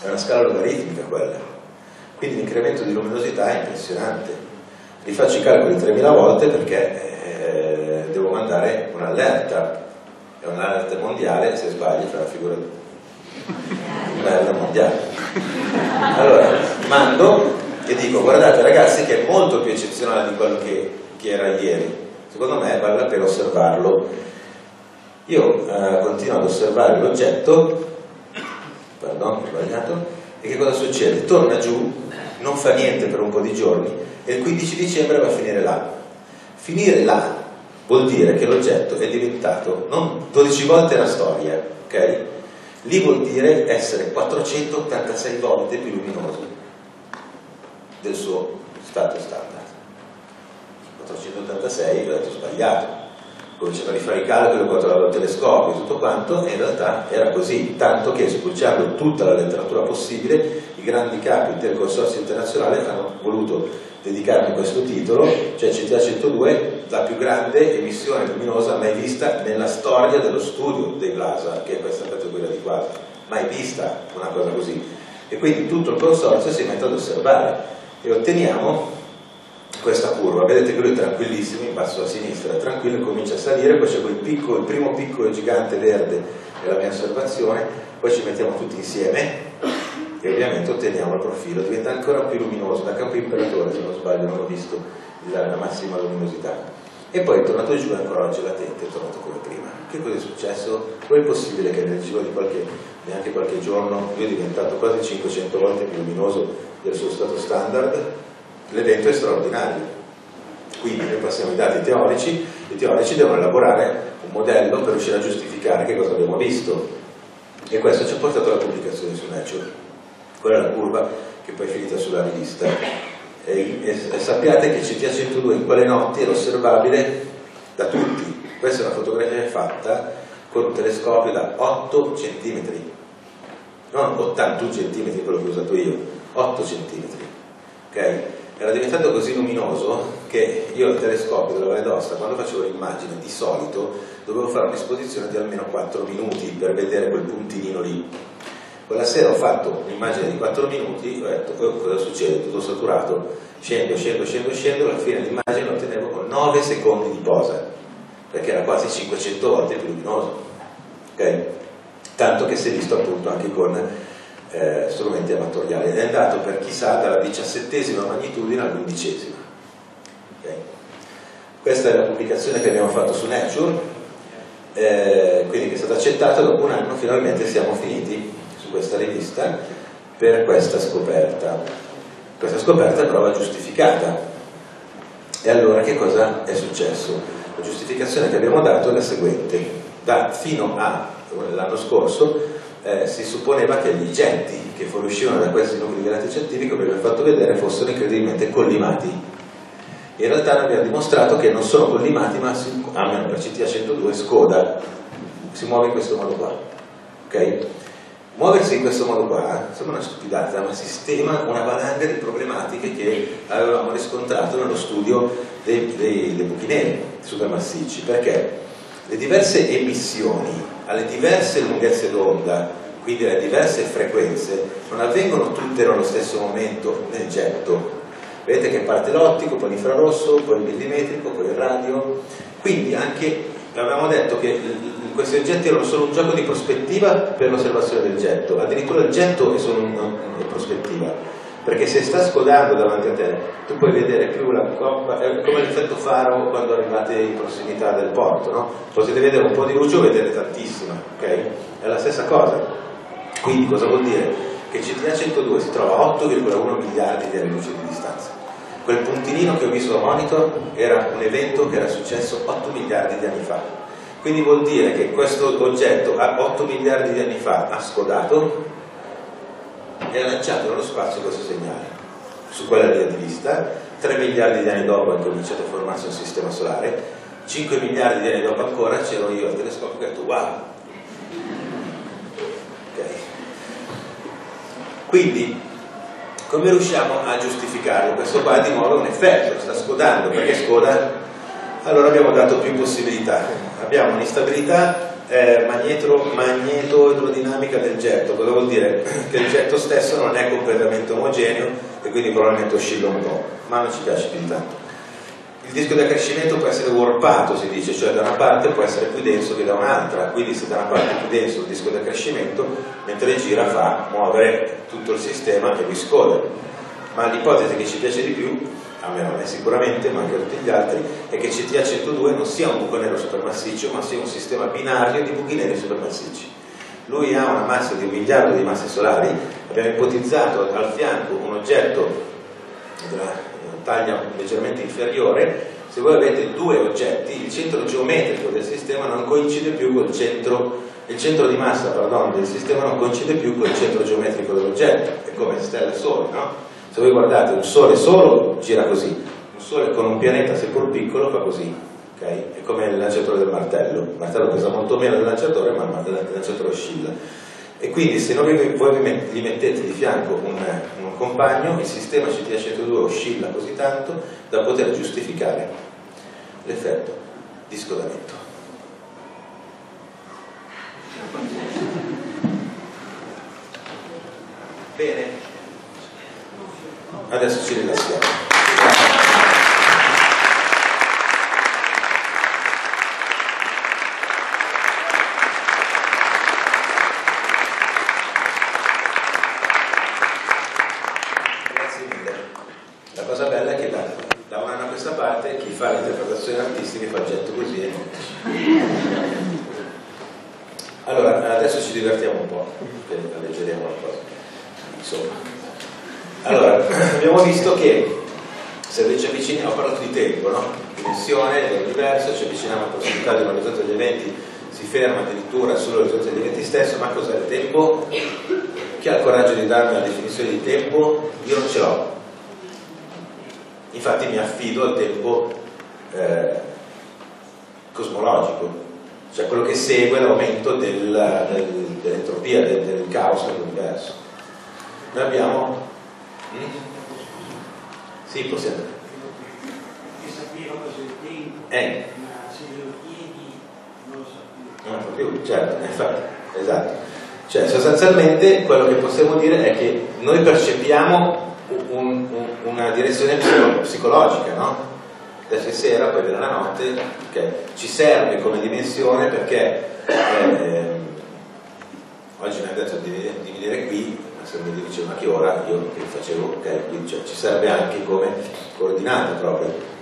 è una scala logaritmica quella, quindi l'incremento di luminosità è impressionante. Rifaccio i calcoli 3000 volte perché eh, mandare un'allerta, è un'allerta mondiale, se sbaglio fa la figura un'allerta mondiale. Allora, mando e dico guardate ragazzi che è molto più eccezionale di quello che, che era ieri. Secondo me vale la pena osservarlo. Io eh, continuo ad osservare l'oggetto, pardon, ho sbagliato, e che cosa succede? Torna giù non fa niente per un po' di giorni e il 15 dicembre va a finire là. Finire là vuol dire che l'oggetto è diventato non 12 volte la storia, ok? lì vuol dire essere 486 volte più luminoso del suo stato standard. 486 ho detto sbagliato, cominciano a rifare i calcoli quando il telescopio e tutto quanto, e in realtà era così, tanto che spulciando tutta la letteratura possibile, i grandi capi del consorzio internazionale hanno voluto dedicarmi questo titolo, cioè CTA 102, la più grande emissione luminosa mai vista nella storia dello studio dei blasa, che è questa categoria di quadri, mai vista una cosa così. E quindi tutto il consorzio si mette ad osservare. E otteniamo questa curva, vedete che lui è tranquillissimo in basso a sinistra, è tranquillo comincia a salire, poi c'è quel piccolo, il primo piccolo gigante verde della mia osservazione, poi ci mettiamo tutti insieme e ovviamente otteniamo il profilo, diventa ancora più luminoso, da campo imperatore se non sbaglio, non ho visto la, la massima luminosità. E poi è tornato giù e ancora oggi latente, è tornato come prima. Che cosa è successo? Come è possibile che nel giro di qualche, neanche qualche giorno lui è diventato quasi 500 volte più luminoso del suo stato standard? L'evento è straordinario. Quindi noi passiamo i dati teorici, i teorici devono elaborare un modello per riuscire a giustificare che cosa abbiamo visto. E questo ci ha portato alla pubblicazione su Nature quella è la curva che poi è finita sulla rivista. E, e, sappiate che CTA 102 in quelle notti era osservabile da tutti. Questa è una fotografia fatta con un telescopio da 8 cm, non 81 cm quello che ho usato io, 8 cm. Okay? Era diventato così luminoso che io al telescopio della Valle d'Osta, quando facevo l'immagine, di solito dovevo fare un'esposizione di almeno 4 minuti per vedere quel puntinino lì quella sera ho fatto un'immagine di 4 minuti, ho detto cosa succede, tutto saturato, scendo, scendo, scendo, scendo, alla fine l'immagine la ottenevo con 9 secondi di posa, perché era quasi 500 volte più luminoso. Okay? Tanto che si è visto appunto anche con eh, strumenti amatoriali ed è andato per chissà dalla diciassettesima magnitudine all'undicesima. Okay? Questa è la pubblicazione che abbiamo fatto su Nature, eh, quindi che è stata accettata dopo un anno finalmente siamo finiti questa rivista per questa scoperta. Questa scoperta però va giustificata. E allora che cosa è successo? La giustificazione che abbiamo dato è la seguente. Da, fino all'anno scorso eh, si supponeva che gli oggetti che fuoriuscivano da questi nuclei gradi scientifici, vi ho fatto vedere, fossero incredibilmente collimati. In realtà abbiamo dimostrato che non sono collimati, ma si, almeno per CTA 102 Skoda si muove in questo modo qua. Okay? Muoversi in questo modo qua sembra una stupidata, ma sistema una valanga di problematiche che avevamo riscontrato nello studio dei, dei, dei buchi neri supermassicci, perché? Le diverse emissioni alle diverse lunghezze d'onda, quindi alle diverse frequenze, non avvengono tutte nello stesso momento nel getto. Vedete che parte l'ottico, poi l'infrarosso, poi il millimetrico, poi il radio, quindi anche avevamo detto che questi oggetti erano solo un gioco di prospettiva per l'osservazione del getto, addirittura il getto è solo una, prospettiva, perché se sta scodando davanti a te, tu puoi vedere più la coppa, è come l'effetto faro quando arrivate in prossimità del porto, no? Potete vedere un po' di luce o vedere tantissima, ok? È la stessa cosa. Quindi cosa vuol dire? Che CTA 102 si trova a 8,1 miliardi di anni luce di distanza. Quel puntinino che ho visto a monitor era un evento che era successo 8 miliardi di anni fa quindi vuol dire che questo oggetto a 8 miliardi di anni fa ha scodato e ha lanciato nello spazio questo segnale. Su quella linea di vista, 3 miliardi di anni dopo è cominciato a formarsi un sistema solare, 5 miliardi di anni dopo ancora c'ero io al telescopio che ho detto wow. Okay. Quindi come riusciamo a giustificarlo? Questo qua di nuovo è un effetto, sta scodando, perché scoda allora abbiamo dato più possibilità. Abbiamo un'instabilità eh, magneto-idrodinamica del getto, cosa vuol dire? Che il getto stesso non è completamente omogeneo e quindi probabilmente oscilla un po', ma non ci piace più tanto. Il disco di accrescimento può essere warpato, si dice, cioè da una parte può essere più denso che da un'altra, quindi se da una parte è più denso il disco di accrescimento, mentre gira fa muovere tutto il sistema che vi scoda. Ma l'ipotesi che ci piace di più a me, a me sicuramente, ma anche a tutti gli altri, è che CTA 102 non sia un buco nero supermassiccio, ma sia un sistema binario di buchi neri supermassicci. Lui ha una massa di un miliardo di masse solari, abbiamo ipotizzato al fianco un oggetto della taglia leggermente inferiore, se voi avete due oggetti, il centro geometrico del sistema non coincide più col centro il centro di massa pardon, del sistema non coincide più con il centro geometrico dell'oggetto, è come stelle e sole, no? Se voi guardate un sole solo gira così, un sole con un pianeta seppur piccolo fa così, ok? È come il lanciatore del martello, il martello pesa molto meno del lanciatore, ma il lanciatore oscilla. E quindi se noi, voi gli mettete di fianco un, un compagno, il sistema CTA102 oscilla così tanto da poter giustificare l'effetto di scodamento. Bene, adesso ci rilassiamo. fa l'interpretazione artistica fa il getto così e allora adesso ci divertiamo un po' alleggeriamo la cosa insomma allora abbiamo visto che se ci avviciniamo ho parlato di tempo no? dimensione dell'universo ci avviciniamo alla possibilità di un orizzonte degli eventi si ferma addirittura sull'orizzonte degli eventi stesso ma cos'è il tempo? chi ha il coraggio di darmi una definizione di tempo? io non ce l'ho infatti mi affido al tempo eh, cosmologico, cioè quello che segue l'aumento del, del, dell'entropia, del, del, caos dell'universo. Noi abbiamo... Hmm? Sì, possiamo. Eh. Non so più, certo, infatti, esatto. Cioè, sostanzialmente quello che possiamo dire è che noi percepiamo un, un, una direzione psicologica, no? adesso è sera, poi viene la notte, okay. ci serve come dimensione perché eh, oggi mi ha detto di, di, venire qui, ma se mi dice ma che ora, io che facevo, ok, quindi cioè, ci serve anche come coordinata proprio.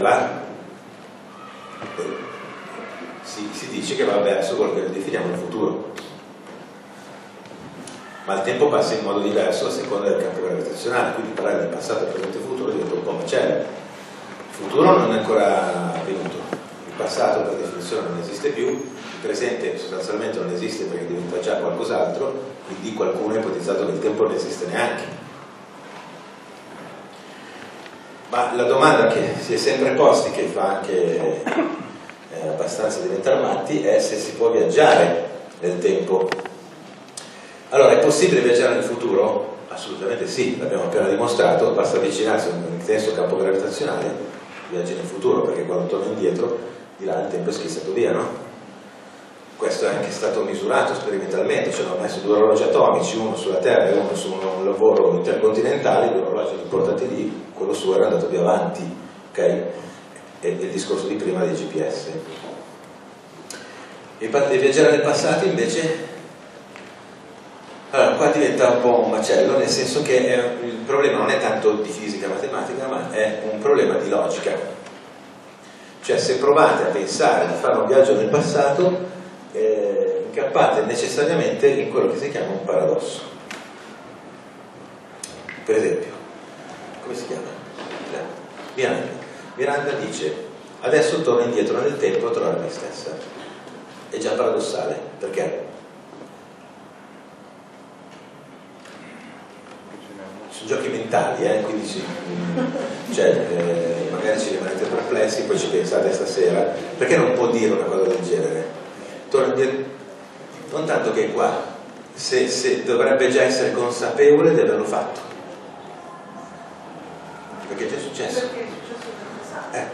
Va? Si, si dice che va verso quello che definiamo il futuro ma il tempo passa in modo diverso a seconda del campo gravitazionale, quindi parlare di passato, presente e futuro diventa un po' macello futuro non è ancora avvenuto, il passato per definizione non esiste più, il presente sostanzialmente non esiste perché diventa già qualcos'altro, quindi qualcuno ha ipotizzato che il tempo non esiste neanche. Ma la domanda che si è sempre posti, che fa anche eh, abbastanza diventare matti, è se si può viaggiare nel tempo. Allora, è possibile viaggiare nel futuro? Assolutamente sì, l'abbiamo appena dimostrato, basta avvicinarsi a un intenso campo gravitazionale viaggi nel futuro, perché quando torno indietro di là il tempo è schizzato via, no? Questo è anche stato misurato sperimentalmente, cioè hanno messo due orologi atomici, uno sulla Terra e uno su un lavoro intercontinentale, due orologi portati lì, quello suo era andato più avanti, ok? E il discorso di prima dei GPS. E viaggiare nel passato invece allora, qua diventa un po' un macello, nel senso che il problema non è tanto di fisica matematica, ma è un problema di logica. Cioè, se provate a pensare di fare un viaggio nel passato, eh, incappate necessariamente in quello che si chiama un paradosso. Per esempio, come si chiama? Miranda. Miranda dice, adesso torno indietro nel tempo a trovare me stessa. È già paradossale, perché? sono giochi mentali, eh? quindi ci, cioè, eh, magari ci rimanete perplessi, poi ci pensate stasera, perché non può dire una cosa del genere? Non tanto che è qua, se, se dovrebbe già essere consapevole di averlo fatto. Perché è già successo. Eh.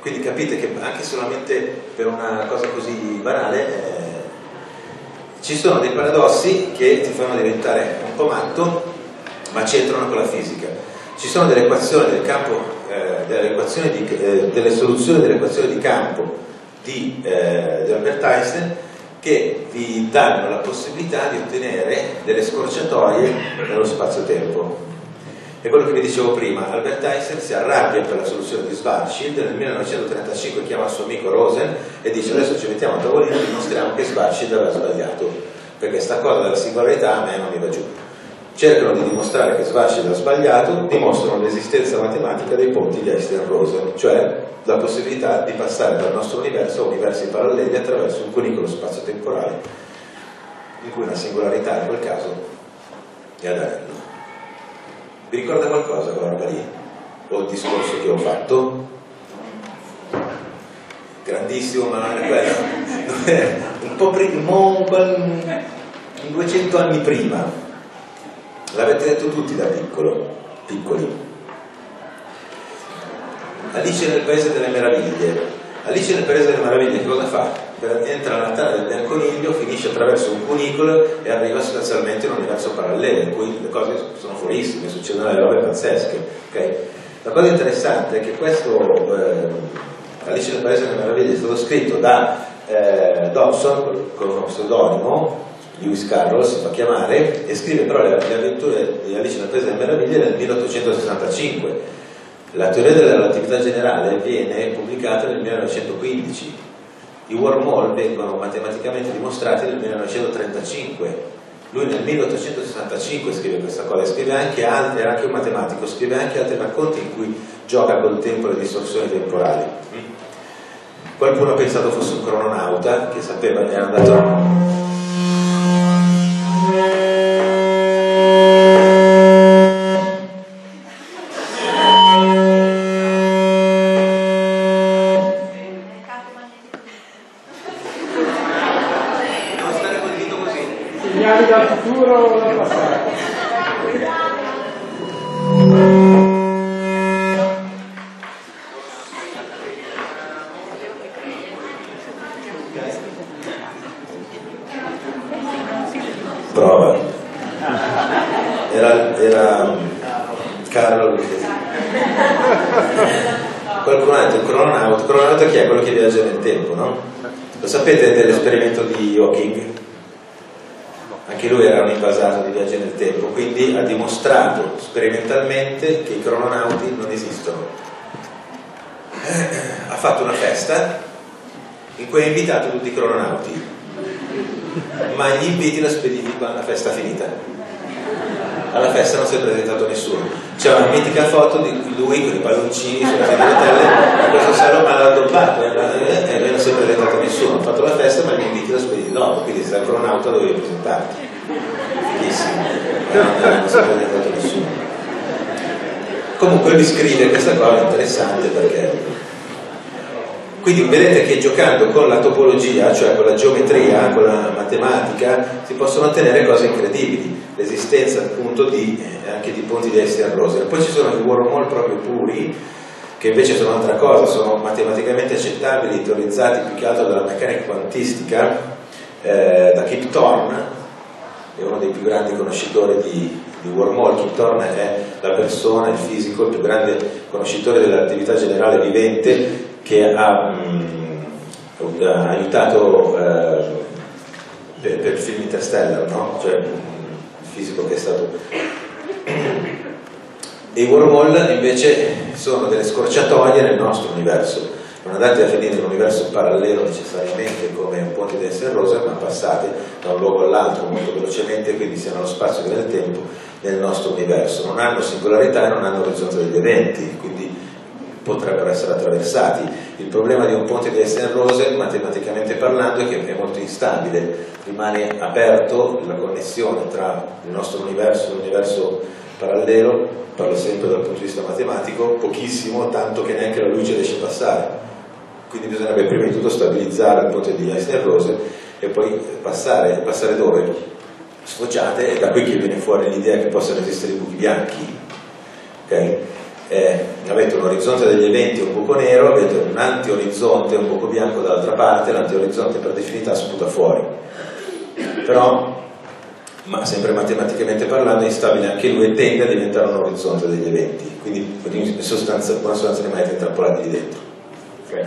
Quindi capite che anche solamente per una cosa così banale eh, ci sono dei paradossi che ti fanno diventare un po' matto ma c'entrano con la fisica. Ci sono delle equazioni del campo, eh, delle, equazioni di, eh, delle, soluzioni delle equazioni di campo di, eh, di Albert Einstein che vi danno la possibilità di ottenere delle scorciatoie nello spazio-tempo. È quello che vi dicevo prima, Albert Einstein si arrabbia per la soluzione di Schwarzschild, nel 1935 chiama il suo amico Rosen e dice adesso ci mettiamo a tavolino e dimostriamo che Schwarzschild aveva sbagliato, perché questa cosa della singolarità a me non mi va giù cercano di dimostrare che Schwarzschild ha sbagliato, dimostrano l'esistenza matematica dei ponti di Einstein-Rosen, cioè la possibilità di passare dal nostro universo a universi paralleli attraverso un cunicolo spazio-temporale, in cui una singolarità in quel caso è ad anello. Vi ricorda qualcosa quella roba lì? O il discorso che ho fatto? Grandissimo, ma non è quello. un po' prima, un 200 anni prima, L'avete detto tutti da piccolo, piccoli. Alice nel Paese delle Meraviglie. Alice nel Paese delle Meraviglie che cosa fa? Entra nella tana del bianconiglio, finisce attraverso un cunicolo e arriva sostanzialmente in un universo parallelo, in cui le cose sono fuorissime, succedono delle robe pazzesche. Okay? La cosa interessante è che questo eh, Alice nel Paese delle Meraviglie è stato scritto da eh, Dobson con uno pseudonimo Lewis Carroll si fa chiamare e scrive però le, le avventure di Alice nel Paese delle Meraviglie nel 1865 la teoria della relatività generale viene pubblicata nel 1915 i wormhole vengono matematicamente dimostrati nel 1935 lui nel 1865 scrive questa cosa, scrive anche altri, era anche un matematico, scrive anche altri racconti in cui gioca col tempo e le distorsioni temporali. Qualcuno ha pensato fosse un crononauta che sapeva che era andato sperimentalmente la festa finita. Alla festa non si è presentato nessuno. C'è una mitica foto di lui con i palloncini sulla sedia rotelle e questo salone l'ha addobbato e non si è presentato nessuno. Ha fatto la festa ma gli inviti la spediti dopo, quindi se era cronauta dovevi presentarti. Fighissimo. Non si è presentato nessuno. Comunque vi scrive questa cosa interessante perché quindi vedete che giocando con la topologia, cioè con la geometria, con la matematica, si possono ottenere cose incredibili, l'esistenza appunto di, eh, anche di ponti di Einstein-Rosen. Poi ci sono i wormhole proprio puri, che invece sono un'altra cosa, sono matematicamente accettabili, teorizzati più che altro dalla meccanica quantistica, eh, da Kip Thorne, è uno dei più grandi conoscitori di, di wormhole, Kip Thorne è la persona, il fisico, il più grande conoscitore dell'attività generale vivente che ha, mh, mm, aiutato eh, per, per, il film Interstellar, no? cioè il fisico che è stato... E i wormhole invece sono delle scorciatoie nel nostro universo non andate a finire in un universo parallelo necessariamente come un ponte di essere rosa, ma passate da un luogo all'altro molto velocemente, quindi sia nello spazio che nel tempo, nel nostro universo. Non hanno singolarità e non hanno orizzonte degli eventi, quindi potrebbero essere attraversati. Il problema di un ponte di essere rose, matematicamente parlando, è che è molto instabile, rimane aperto la connessione tra il nostro universo e l'universo parallelo, parlo sempre dal punto di vista matematico, pochissimo, tanto che neanche la luce riesce a passare quindi bisognerebbe prima di tutto stabilizzare il ponte di Einstein-Rose e poi passare, passare dove? Sfociate, è da qui che viene fuori l'idea che possano esistere i buchi bianchi. Okay? Eh, avete un orizzonte degli eventi un buco nero, avete un anti-orizzonte un buco bianco dall'altra parte, l'anti-orizzonte per definitività sputa fuori. Però, ma sempre matematicamente parlando, è instabile anche lui e tende a diventare un orizzonte degli eventi, quindi in sostanza, buona sostanza rimanete intrappolati lì dentro. Okay?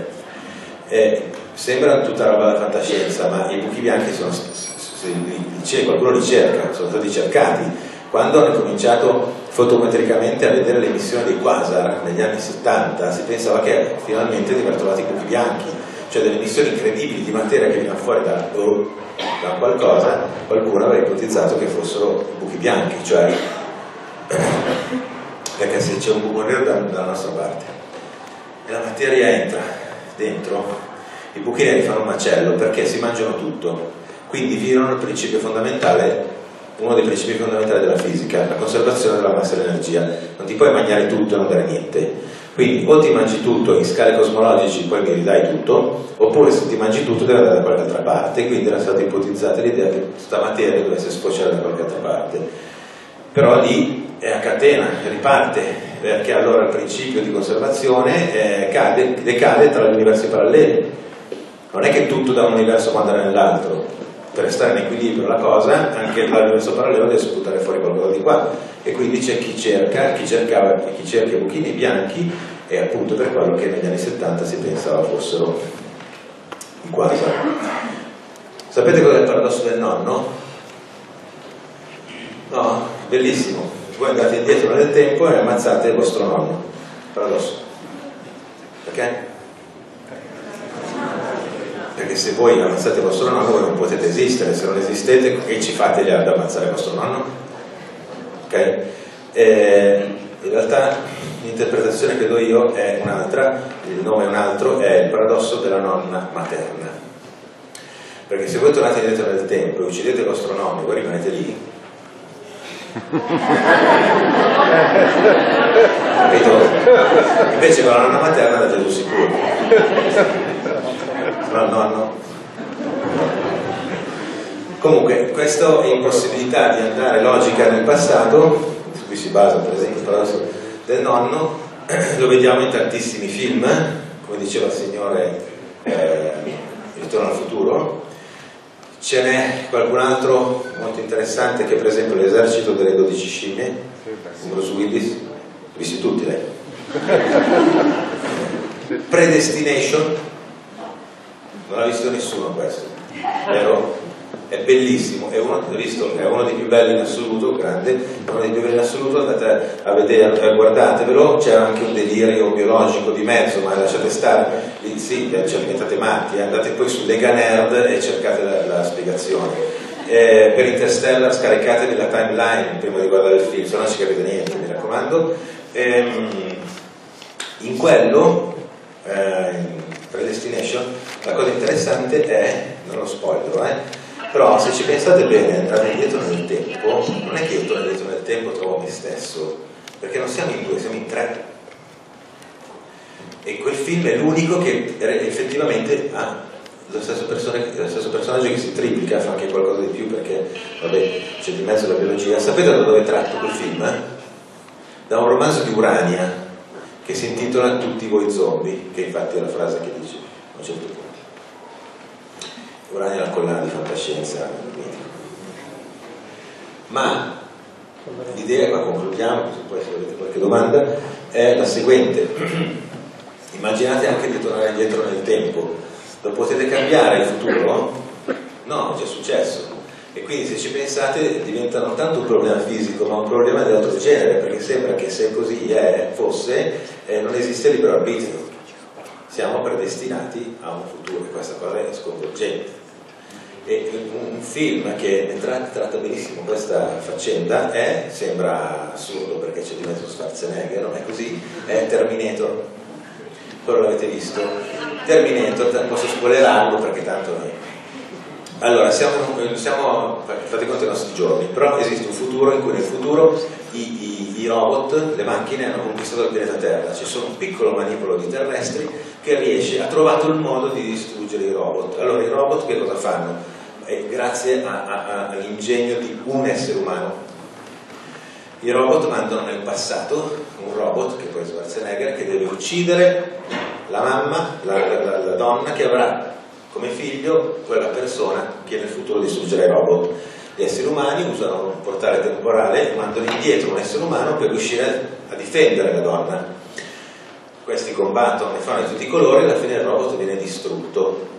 eh, sembra tutta roba da fantascienza, ma i buchi bianchi sono, se, qualcuno li cerca, sono stati cercati. Quando hanno cominciato fotometricamente a vedere l'emissione dei quasar negli anni 70, si pensava che finalmente di aver trovato i buchi bianchi, cioè delle emissioni incredibili di materia che vengono fuori da, da qualcosa, qualcuno aveva ipotizzato che fossero buchi bianchi, cioè perché se c'è un buco nero da, dalla nostra parte e la materia entra dentro, i buchi neri fanno un macello perché si mangiano tutto, quindi violano il principio fondamentale uno dei principi fondamentali della fisica, la conservazione della massa dell'energia. Non ti puoi mangiare tutto e non dare niente. Quindi o ti mangi tutto in scale cosmologici poi mi ridai tutto, oppure se ti mangi tutto deve andare da qualche altra parte. Quindi era stata ipotizzata l'idea che questa materia dovesse sfociare da qualche altra parte. Però lì è a catena, riparte, perché allora il principio di conservazione eh, cade, decade tra gli universi paralleli. Non è che tutto da un universo può andare nell'altro, per restare in equilibrio la cosa, anche l'universo parallelo deve sputare fuori qualcosa di qua e quindi c'è chi cerca, chi cercava, chi cerca i buchini bianchi e appunto per quello che negli anni 70 si pensava fossero i quasar. Sapete cos'è il paradosso del nonno? No? Bellissimo. Voi andate indietro nel tempo e ammazzate il vostro nonno. Paradosso. Perché? Perché se voi ammazzate vostro nonno voi non potete esistere, se non esistete che ci fate ad ammazzare vostro nonno? Ok? Eh, in realtà l'interpretazione che do io è un'altra, il nome è un altro, è il paradosso della nonna materna. Perché se voi tornate indietro nel tempo e uccidete il vostro nonno, voi rimanete lì. Capito? Invece con la nonna materna andate sul sicuro al nonno. Comunque, questa impossibilità di andare logica nel passato, su cui si basa per esempio il paradosso del nonno, lo vediamo in tantissimi film, come diceva il signore eh, Ritorno al futuro. Ce n'è qualcun altro molto interessante che per esempio l'esercito delle 12 scimmie, Bruce Willis, visti tutti lei. Predestination, non l'ha visto nessuno questo, vero? È bellissimo, è uno, visto, è uno dei più belli in assoluto, grande, uno dei più belli in assoluto, andate a vedere, eh, guardatevelo, c'è anche un delirio biologico di mezzo, ma lasciate stare, sì, ci diventate matti, andate poi su Lega Nerd e cercate la, la spiegazione. Eh, per Interstellar scaricatevi la timeline prima di guardare il film, se no non ci capite niente, mi raccomando. Ehm, in quello, eh, Predestination, la cosa interessante è, non lo spoilerò, eh, però se ci pensate bene, andare indietro nel tempo, non è che io torno indietro nel tempo e trovo me stesso, perché non siamo in due, siamo in tre. E quel film è l'unico che effettivamente ha lo stesso, personaggio che si triplica, fa anche qualcosa di più perché vabbè, c'è di mezzo la biologia. Sapete da dove è tratto quel film? Eh? Da un romanzo di Urania che si intitola Tutti voi zombie, che infatti è la frase che dice a un certo punto. Urania è la collana di fantascienza Ma l'idea, ma concludiamo, poi se avete qualche domanda, è la seguente. Immaginate anche di tornare indietro nel tempo. Lo potete cambiare il futuro? No, è già successo e quindi se ci pensate diventa non tanto un problema fisico ma un problema di altro genere perché sembra che se così è, fosse eh, non esiste libero arbitrio. Siamo predestinati a un futuro e questa cosa è sconvolgente. E un film che tratta, benissimo questa faccenda è, sembra assurdo perché c'è di mezzo Schwarzenegger, non è così, è Terminator. Quello l'avete visto? Terminator, posso spoilerarlo perché tanto allora, siamo, siamo, fate conto dei nostri giorni, però esiste un futuro in cui nel futuro i, i, i, robot, le macchine hanno conquistato il pianeta Terra, c'è solo un piccolo manipolo di terrestri che riesce, ha trovato il modo di distruggere i robot. Allora i robot che cosa fanno? Eh, grazie all'ingegno di un essere umano. I robot mandano nel passato un robot, che poi è Schwarzenegger, che deve uccidere la mamma, la, la, la donna che avrà come figlio quella persona che nel futuro distruggerà i robot. Gli esseri umani usano un portale temporale e mandano indietro un essere umano per riuscire a difendere la donna. Questi combattono e fanno di tutti i colori e alla fine il robot viene distrutto.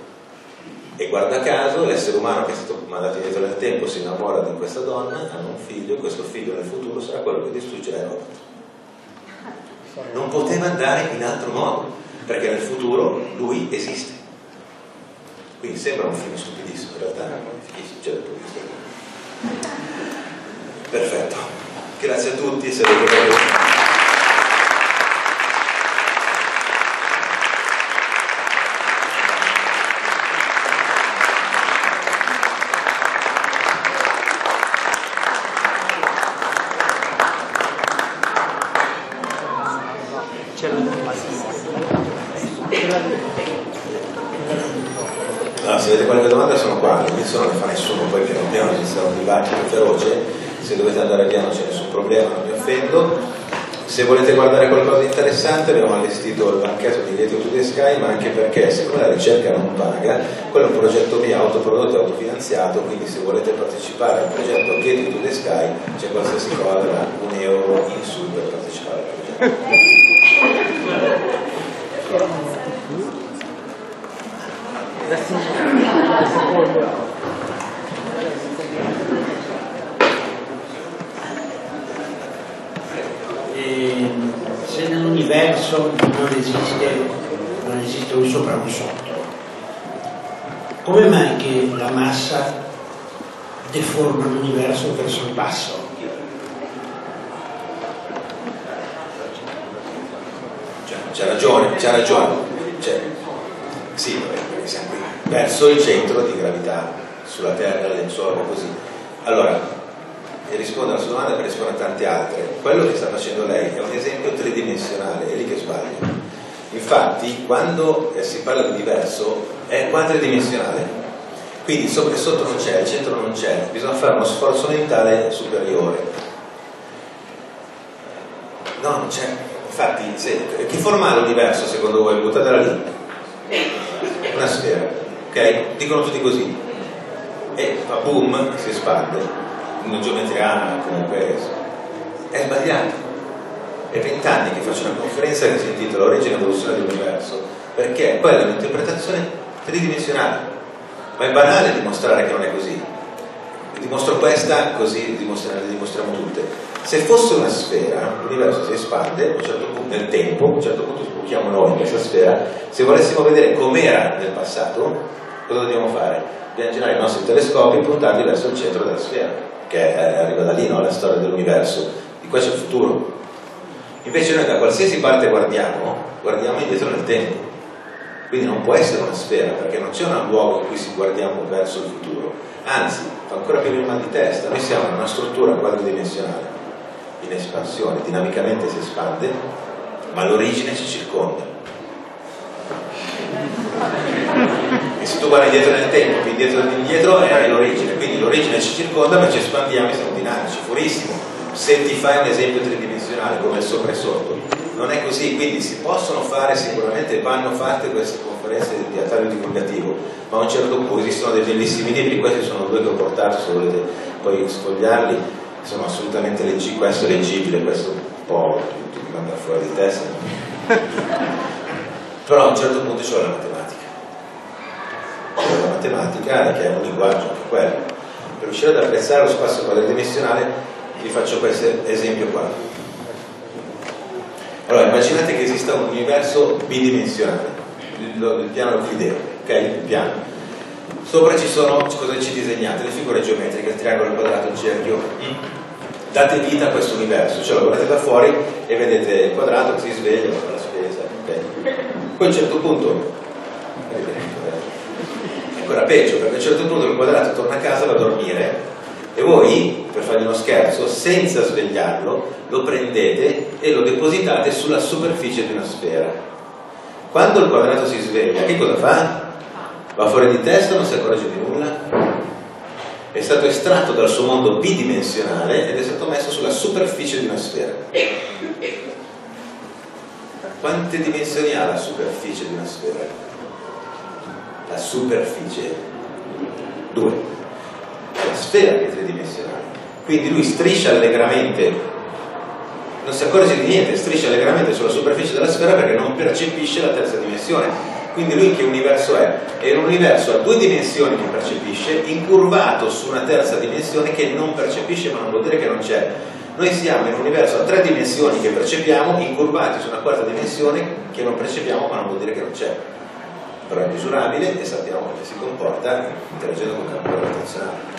E guarda caso l'essere umano che è stato mandato indietro nel tempo si innamora di questa donna, hanno un figlio e questo figlio nel futuro sarà quello che distruggerà i robot. Non poteva andare in altro modo, perché nel futuro lui esiste Quindi sembra un film stupidissimo, in realtà. Non fighissimo, cioè, Perfetto, grazie a tutti, se avete Allora, se avete qualche domanda sono qua, all'inizio non ne fa nessuno, poi piano piano ci sarà un dibattito feroce, se dovete andare piano c'è nessun problema, non mi offendo. Se volete guardare qualcosa di interessante abbiamo allestito il banchetto di Gated to the Sky, ma anche perché siccome la ricerca non paga, quello è un progetto mio autoprodotto e autofinanziato, quindi se volete partecipare al progetto Gated to the Sky c'è qualsiasi cosa un euro in su per partecipare al progetto. E se nell'universo non esiste, non esiste un sopra un sotto, come mai che la massa deforma l'universo verso il basso? C'ha ragione, c'ha ragione. Cioè, sì, siamo. Verso il centro di gravità, sulla Terra, le lenzuola, così. Allora, e rispondo alla sua domanda per rispondere a tante altre. Quello che sta facendo lei è un esempio tridimensionale, è lì che sbaglia. Infatti, quando si parla di diverso, è quadridimensionale. Quindi sopra e sotto non c'è, il centro non c'è, bisogna fare uno sforzo mentale superiore. No, non c'è. Infatti, se, che forma ha l'universo secondo voi? Buttatela lì. Una sfera, ok? Dicono tutti così. E fa boom, si espande. Una geometria comunque è sbagliato. È vent'anni che faccio una conferenza che si intitola Origine e evoluzione dell'universo, perché quella è un'interpretazione tridimensionale. Ma è banale dimostrare che non è così. Dimostro questa, così le dimostriamo tutte. Se fosse una sfera, l'universo si espande a un certo punto nel tempo, a un certo punto sbuchiamo noi in questa sfera, se volessimo vedere com'era nel passato, cosa dobbiamo fare? Dobbiamo girare i nostri telescopi e puntarli verso il centro della sfera, che arriva da lì, no? la storia dell'universo, di questo è il futuro. Invece noi da qualsiasi parte guardiamo, guardiamo indietro nel tempo. Quindi non può essere una sfera, perché non c'è un luogo in cui si guardiamo verso il futuro. Anzi, fa ancora più il mal di testa. Noi siamo in una struttura quadridimensionale, in espansione, dinamicamente si espande, ma l'origine ci circonda. E se tu guardi indietro nel tempo, più indietro indietro è l'origine, quindi l'origine ci circonda, ma ci espandiamo e siamo dinamici, purissimo. Se ti fai un esempio tridimensionale come il sopra e sotto, non è così, quindi si possono fare sicuramente, vanno fatte queste conferenze di teatrale divulgativo, ma a un certo punto esistono dei bellissimi libri, questi sono due che ho portato, se volete poi sfogliarli, sono assolutamente leggibili, questo è leggibile, questo un po' tutti mi manda fuori di testa. Però a un certo punto c'è la matematica. C'è la matematica che è un linguaggio anche quello. Per riuscire ad apprezzare lo spazio quadridimensionale vi faccio questo esempio qua. Allora, immaginate che esista un universo bidimensionale, il, il piano euclideo, ok? Il piano. Sopra ci sono, cosa ci disegnate? Le figure geometriche, il triangolo, il quadrato, il cerchio. Date vita a questo universo, cioè lo guardate da fuori e vedete il quadrato che si sveglia, fa la spesa, ok? Poi a un certo punto, è ancora peggio, perché a un certo punto il quadrato torna a casa, va a dormire e voi, per fargli uno scherzo, senza svegliarlo, lo prendete e lo depositate sulla superficie di una sfera. Quando il quadrato si sveglia, che cosa fa? Va fuori di testa, non si accorge di nulla. È stato estratto dal suo mondo bidimensionale ed è stato messo sulla superficie di una sfera. Quante dimensioni ha la superficie di una sfera? La superficie? Due. La sfera che è tridimensionale. Quindi lui striscia allegramente, non si accorge di niente, striscia allegramente sulla superficie della sfera perché non percepisce la terza dimensione. Quindi lui che universo è? È un universo a due dimensioni che percepisce, incurvato su una terza dimensione che non percepisce, ma non vuol dire che non c'è. Noi siamo in un universo a tre dimensioni che percepiamo, incurvati su una quarta dimensione che non percepiamo, ma non vuol dire che non c'è. però è misurabile e sappiamo come si comporta interagendo con il campo gravitazionale.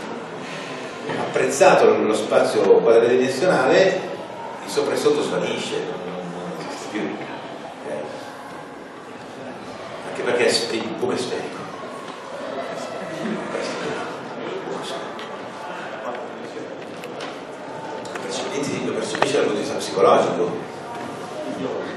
Apprezzato lo spazio quadridimensionale, il sopra e sotto svanisce, non esiste più. Okay? Anche perché il buco è sferico. Lo percepisce dal punto di vista psicologico.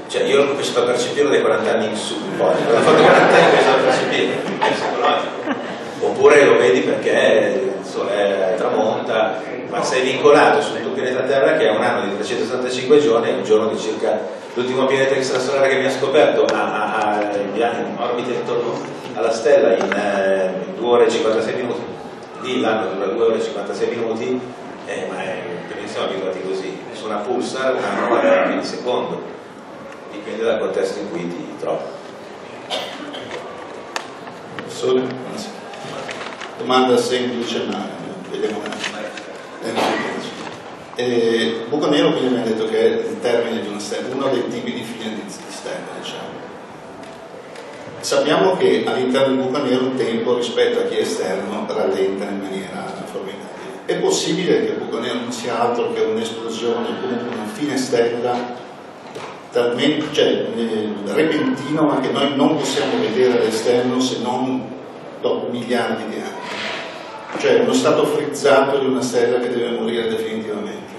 Cioè io ho cominciato a percepirlo dai 40 anni in su, un po', quando ho fatto 40 anni ho cominciato a è psicologico. Oppure lo vedi perché il sole tramonta, ma sei vincolato sul tuo pianeta Terra che ha un anno di 365 giorni un giorno di circa l'ultimo pianeta extrasolare che mi ha scoperto ha, ha, ha in orbita intorno alla stella in, eh, 2 ore e 56 minuti lì l'anno dura 2 ore e 56 minuti eh, ma è, perché siamo abituati così su una pulsar un anno 40 millisecondo dipende dal contesto in cui ti trovi. Sole? Domanda semplice ma vediamo un attimo buco nero quindi mi ha detto che è il termine di una stella, uno dei tipi di fine di, stella, diciamo. Sappiamo che all'interno del buco nero il tempo rispetto a chi è esterno rallenta in maniera formidabile. È possibile che il buco nero non sia altro che un'esplosione, comunque una fine stella talmente cioè, repentino ma che noi non possiamo vedere all'esterno se non dopo miliardi di anni cioè uno stato frizzato di una stella che deve morire definitivamente.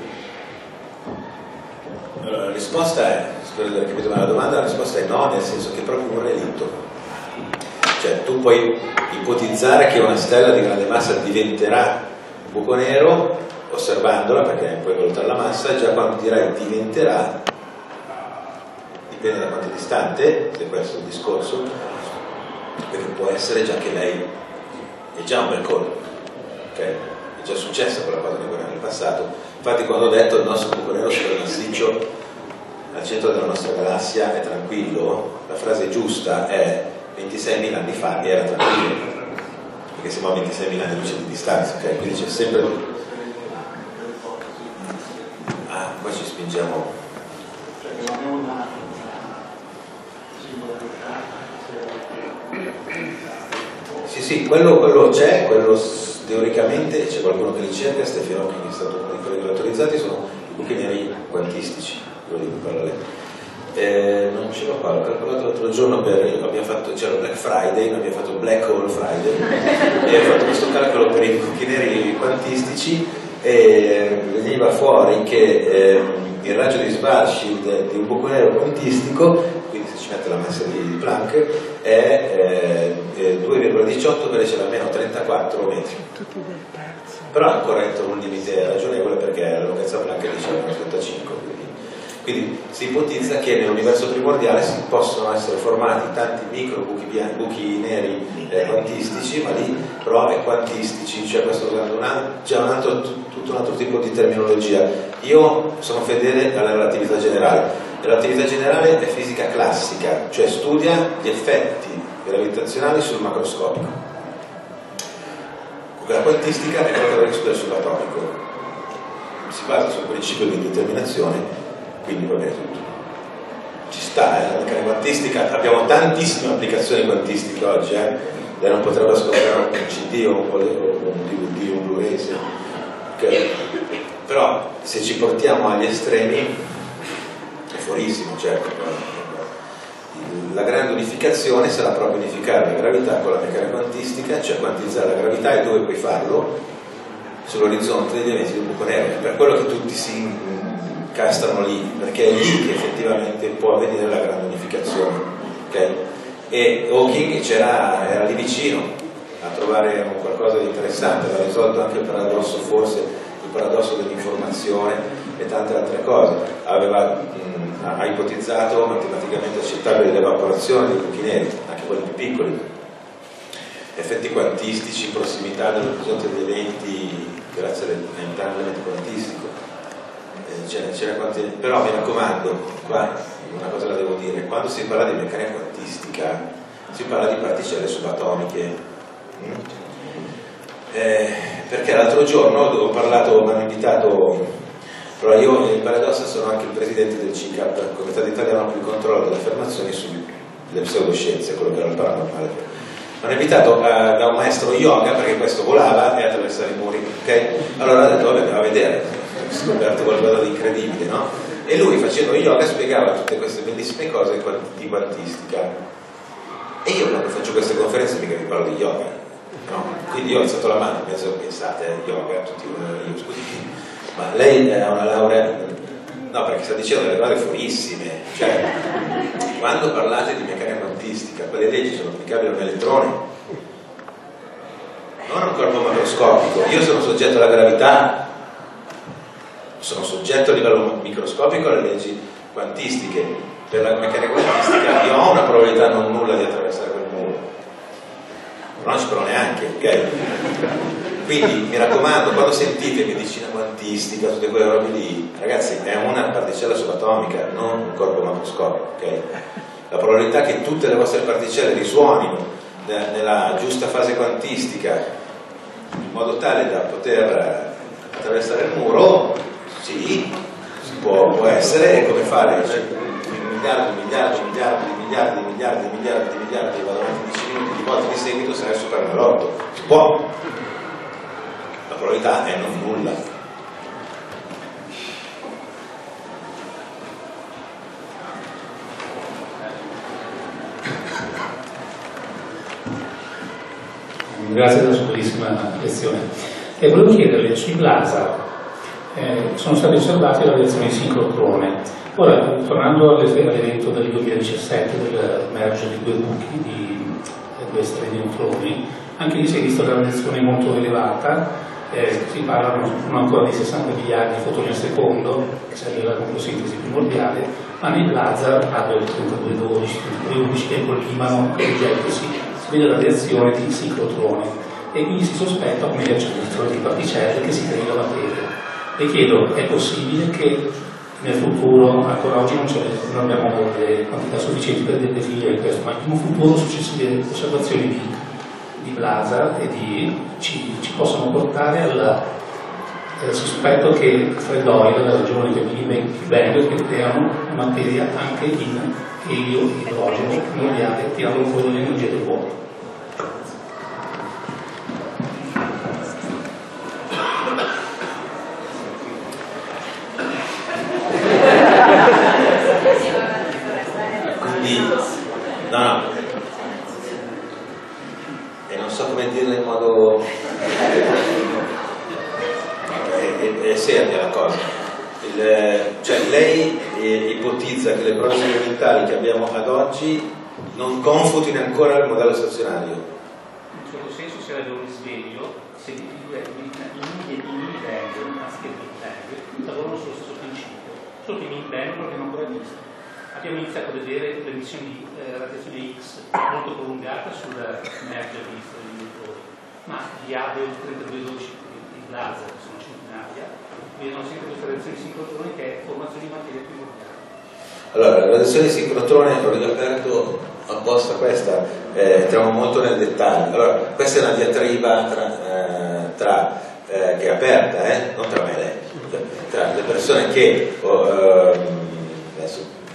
Allora, la risposta è, aver capito bene la domanda, la risposta è no, nel senso che è proprio un relitto. Cioè tu puoi ipotizzare che una stella di grande massa diventerà un buco nero osservandola, perché puoi valutare la massa, già quando dirai diventerà, dipende da quanto è distante, se questo è il discorso, perché può essere già che lei è già un bel colpo okay? è già successa quella cosa nel passato. Infatti quando ho detto il nostro buco nero sul massiccio al centro della nostra galassia è tranquillo, la frase giusta è 26.000 anni fa era tranquillo, perché siamo a 26.000 anni luce di distanza, okay? quindi c'è sempre... Ah, poi ci spingiamo... Sì, sì, quello, quello c'è, quello teoricamente c'è qualcuno che li cerca, fenomeni che è stato uno di quelli autorizzati, sono i buchi neri quantistici, quello di cui parla lei. Eh, non ce l'ho qua, l'ho calcolato l'altro giorno per, abbiamo fatto, c'era Black Friday, abbiamo fatto Black Hole Friday e abbiamo fatto questo calcolo per i buchi neri quantistici e veniva fuori che eh, il raggio di Schwarzschild di un buco nero quantistico, quindi mette la massa di Planck, è eh, 2,18 per c'è almeno 34 metri. Però è ancora entro un limite ragionevole perché la lunghezza Planck è di 1,75 quindi, quindi si ipotizza che nell'universo primordiale si possono essere formati tanti micro buchi, bianchi, buchi neri eh, quantistici, ma lì però è quantistici, cioè questo già un altro, tutto un altro tipo di terminologia. Io sono fedele alla relatività generale. La relatività generale è fisica classica, cioè studia gli effetti gravitazionali sul macroscopico. La quantistica è quella che studia sull'atomico. Si basa sul principio di determinazione, quindi va bene tutto. Ci sta, eh? la quantistica, abbiamo tantissime applicazioni quantistiche oggi, eh? lei non potrebbe ascoltare un CD o un, DVD o un Blu-ray, okay. però se ci portiamo agli estremi è fuorissimo, certo. La grande unificazione sarà proprio unificare la gravità con la meccanica quantistica, cioè quantizzare la gravità e dove puoi farlo sull'orizzonte degli eventi del buco nero. Per quello che tutti si incastrano lì, perché è lì che effettivamente può avvenire la grande unificazione. Okay? E Hawking era lì vicino a trovare qualcosa di interessante, aveva risolto anche il paradosso, forse il paradosso dell'informazione e tante altre cose. Aveva, mh, ha ipotizzato matematicamente accettabili l'evaporazione dei neri, anche quelli più piccoli, effetti quantistici, prossimità dell'orizzonte degli eventi grazie all'elemento quantistico. Eh, quanti... Però mi raccomando, qua una cosa la devo dire, quando si parla di meccanica quantistica si parla di particelle subatomiche. Mm? Eh, perché l'altro giorno ho parlato, mi hanno invitato, allora io in Paradossa sono anche il presidente del CICAP, Comitato Italiano per il controllo delle affermazioni su le pseudoscienze, quello che era il paranormale. Hanno invitato uh, da un maestro yoga perché questo volava e attraversava i muri, ok? Allora ha detto, vabbè, andiamo a vedere, ho scoperto qualcosa di incredibile, no? E lui facendo yoga spiegava tutte queste bellissime cose di quantistica. E io quando faccio queste conferenze mica vi parlo di yoga, no? Quindi io ho alzato la mano, penso, pensate, eh, yoga, tutti io, scusi, ma lei ha una laurea No, perché sta dicendo delle cose fuorissime. Cioè, quando parlate di meccanica quantistica, quelle leggi sono applicabili a un elettrone, non a un corpo macroscopico. Io sono soggetto alla gravità, sono soggetto a livello microscopico alle leggi quantistiche. Per la meccanica quantistica io ho una probabilità non nulla di attraversare quel muro. Provo neanche, ok? Quindi mi raccomando, quando sentite medicina quantistica, tutte quelle robe lì, ragazzi, è una particella subatomica, non un corpo macroscopico. Okay? La probabilità che tutte le vostre particelle risuonino nella giusta fase quantistica in modo tale da poter attraversare il muro, sì, può, può essere, come fare? Cioè, miliardi, miliardi, miliardi, miliardi, miliardi, miliardi, miliardi, vado avanti 10 minuti di volte di seguito sarà il supermerotto. Si può, probabilità è non nulla. Grazie della sua bellissima lezione. E volevo chiederle, sui blasa eh, sono stati osservati la reazione di sincrotrone. Ora, tornando all'evento del 2017 del merge di due buchi di di neutroni, anche lì si è vista una radiazione molto elevata eh, si parlano ancora di 60 miliardi di fotoni al secondo, che sarebbe la complosintesi primordiale, ma nel laser ha del 3212, 3211 che collimano oggetti, si, vede la reazione di ciclotrone e quindi si sospetta come acceleratore di particelle che si crei la materia. Le chiedo, è possibile che nel futuro, ancora oggi non, non abbiamo le quantità sufficienti per definire questo, ma in un futuro successive osservazioni di di Blasa e di, ci, ci, possono portare al, al sospetto che Fred Hoyle, la ragione del Big Bang, che creano materia anche in elio, idrogeno, mondiale, tirando fuori l'energia del vuoto. Oggi non confutino ancora il modello stazionario. In un certo senso sarebbe un risveglio se i mini bang, anziché i big bang, lavorano sullo stesso principio, solo che i mini bang non abbiamo ancora visto. Abbiamo iniziato a vedere l'emissione di eh, radiazione X molto prolungata sul merger di neutroni, ma gli A del 3212 di laser, che sono centinaia, vedono sempre questa reazione di sincrotroni che è formazione di materia primordiale. Allora, la radiazione di sincrotrone, ho riaperto apposta questa, eh, entriamo molto nel dettaglio. Allora, questa è una diatriba tra, eh, tra eh, che è aperta, eh, non tra me e lei, tra le persone che, oh, adesso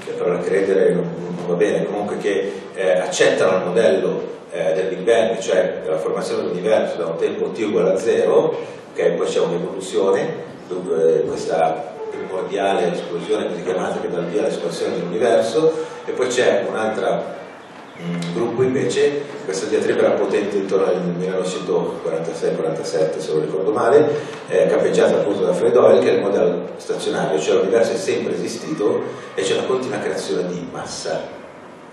che però credere non, non, va bene, comunque che eh, accettano il modello eh, del Big Bang, cioè della formazione dell'universo da un tempo t uguale a zero, okay, poi c'è un'evoluzione, questa primordiale esplosione così chiamata che dà via all'espansione dell'universo e poi c'è un altro mm, gruppo invece, questa diatriba era potente intorno al 1946-47 se non ricordo male, eh, campeggiata appunto da Fred Hoyle che è il modello stazionario, cioè l'universo è sempre esistito e c'è una continua creazione di massa.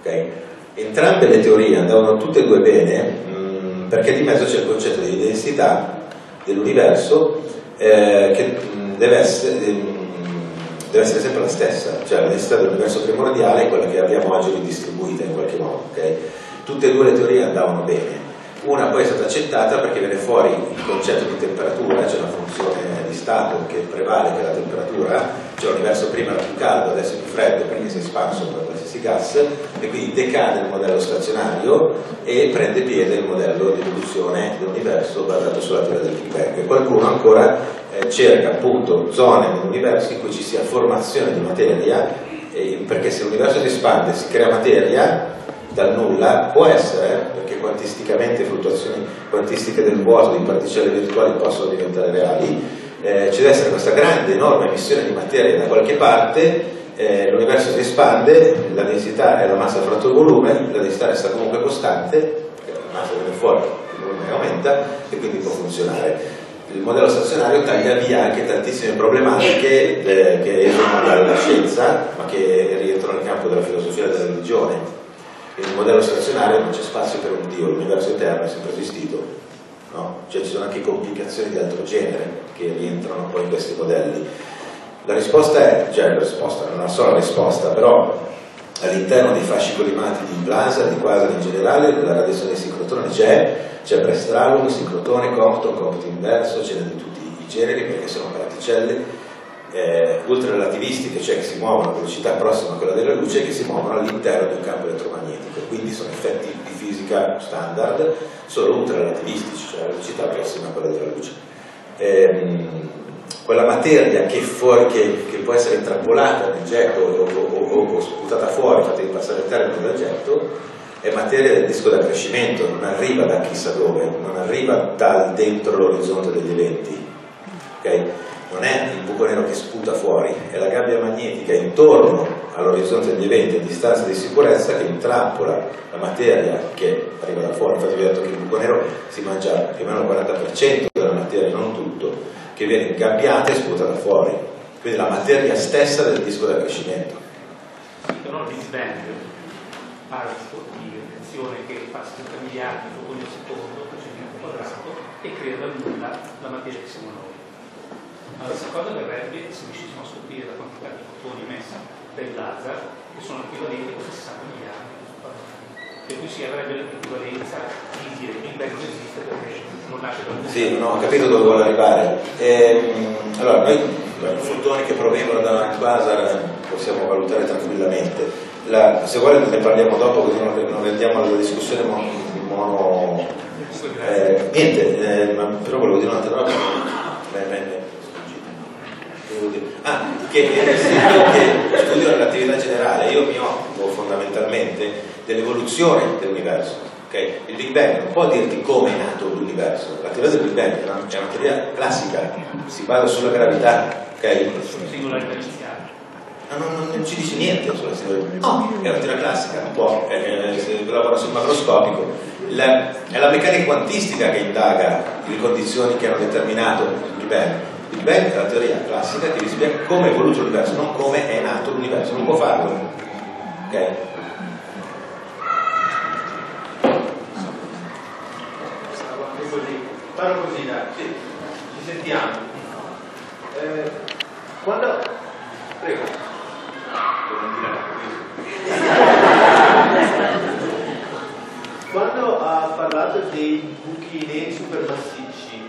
Okay? Entrambe le teorie andavano tutte e due bene mh, mm, perché di mezzo c'è il concetto di densità dell'universo eh, che mh, mm, deve essere, deve essere sempre la stessa, cioè la densità dell'universo primordiale è quella che abbiamo oggi ridistribuita in qualche modo. Okay? Tutte e due le teorie andavano bene. Una poi è stata accettata perché viene fuori il concetto di temperatura, c'è una funzione stato che prevale che la temperatura, cioè l'universo prima era più caldo, adesso è più freddo perché si è espanso come qualsiasi gas e quindi decade il modello stazionario e prende piede il modello di evoluzione dell'universo basato sulla teoria del Big Bang. Qualcuno ancora eh, cerca appunto zone nell'universo in cui ci sia formazione di materia, eh, perché se l'universo si espande si crea materia, dal nulla, può essere, perché quantisticamente fluttuazioni quantistiche del vuoto di particelle virtuali possono diventare reali, eh, ci deve essere questa grande, enorme emissione di materia da qualche parte, eh, l'universo si espande, la densità è la massa fratto il volume, la densità resta comunque costante, perché la massa viene fuori, il volume aumenta e quindi può funzionare. Il modello stazionario taglia via anche tantissime problematiche eh, che esulano dalla scienza, ma che rientrano nel campo della filosofia e della religione. Il modello stazionario non c'è spazio per un Dio, l'universo eterno è sempre esistito, no? cioè ci sono anche complicazioni di altro genere che rientrano poi in questi modelli. La risposta è, cioè la risposta, non è una sola risposta, però all'interno dei fasci collimati di Blasa, di quasari in generale, la radiazione di sincrotrone c'è, c'è Brestralum, sincrotrone, compton, compton inverso, c'è di tutti i generi perché sono particelle eh, ultrarelativistiche, cioè che si muovono a velocità prossima a quella della luce e che si muovono all'interno di un campo elettromagnetico, quindi sono effetti di fisica standard, solo ultrarelativistici, cioè a velocità prossima a quella della luce. Ehm, quella materia che, fuori, che, che, può essere intrappolata nel getto o, o, o, sputata fuori, fatta passare il termine del getto, è materia del disco d'accrescimento, non arriva da chissà dove, non arriva dal dentro l'orizzonte degli eventi. Okay? Non è il buco nero che sputa fuori, è la gabbia magnetica intorno all'orizzonte degli eventi a distanza di sicurezza che intrappola la materia che arriva da fuori. Infatti vi ho detto che il buco nero si mangia più o meno il 40% della che viene ingabbiata e sputata fuori. Quindi la materia stessa del disco d'accrescimento. Però il Big Bang parla di reazione che fa 70 miliardi di al secondo per centimetro quadrato e crea dal nulla la materia che siamo noi. Ma la stessa cosa verrebbe se riuscissimo a scoprire la quantità di fotoni emessi dai laser che sono equivalenti a questi 60 miliardi per cui si avrebbe l'equivalenza di dire Big Bang non esiste perché non nasce da Sì, non ho capito dove vuole arrivare. Ehm, allora, noi fotoni che provengono da un quasar possiamo valutare tranquillamente. La, se vuole ne parliamo dopo così non, rendiamo la discussione mono, mono eh, niente, eh, però volevo dire un'altra roba. Ah, che, che studio relatividità generale, io mi occupo fondamentalmente dell'evoluzione dell'universo. Okay? Il Big Bang non può dirti come è nato l'universo, la teoria del Big Bang è una, è una teoria classica, si basa sulla gravità. Okay? Singolarità iniziale. No, non, ci dice niente sulla singolarità. No, è una teoria classica, non può, eh, si lavora sul macroscopico. La, è la meccanica quantistica che indaga le condizioni che hanno determinato il Big Bang. Il Big Bang è la teoria classica che vi spiega come è evoluto l'universo, non come è nato l'universo, non può farlo. Okay? Parlo così, dai, sì, ci sentiamo. Eh, quando... Prego. Quando ha parlato dei buchi neri supermassicci,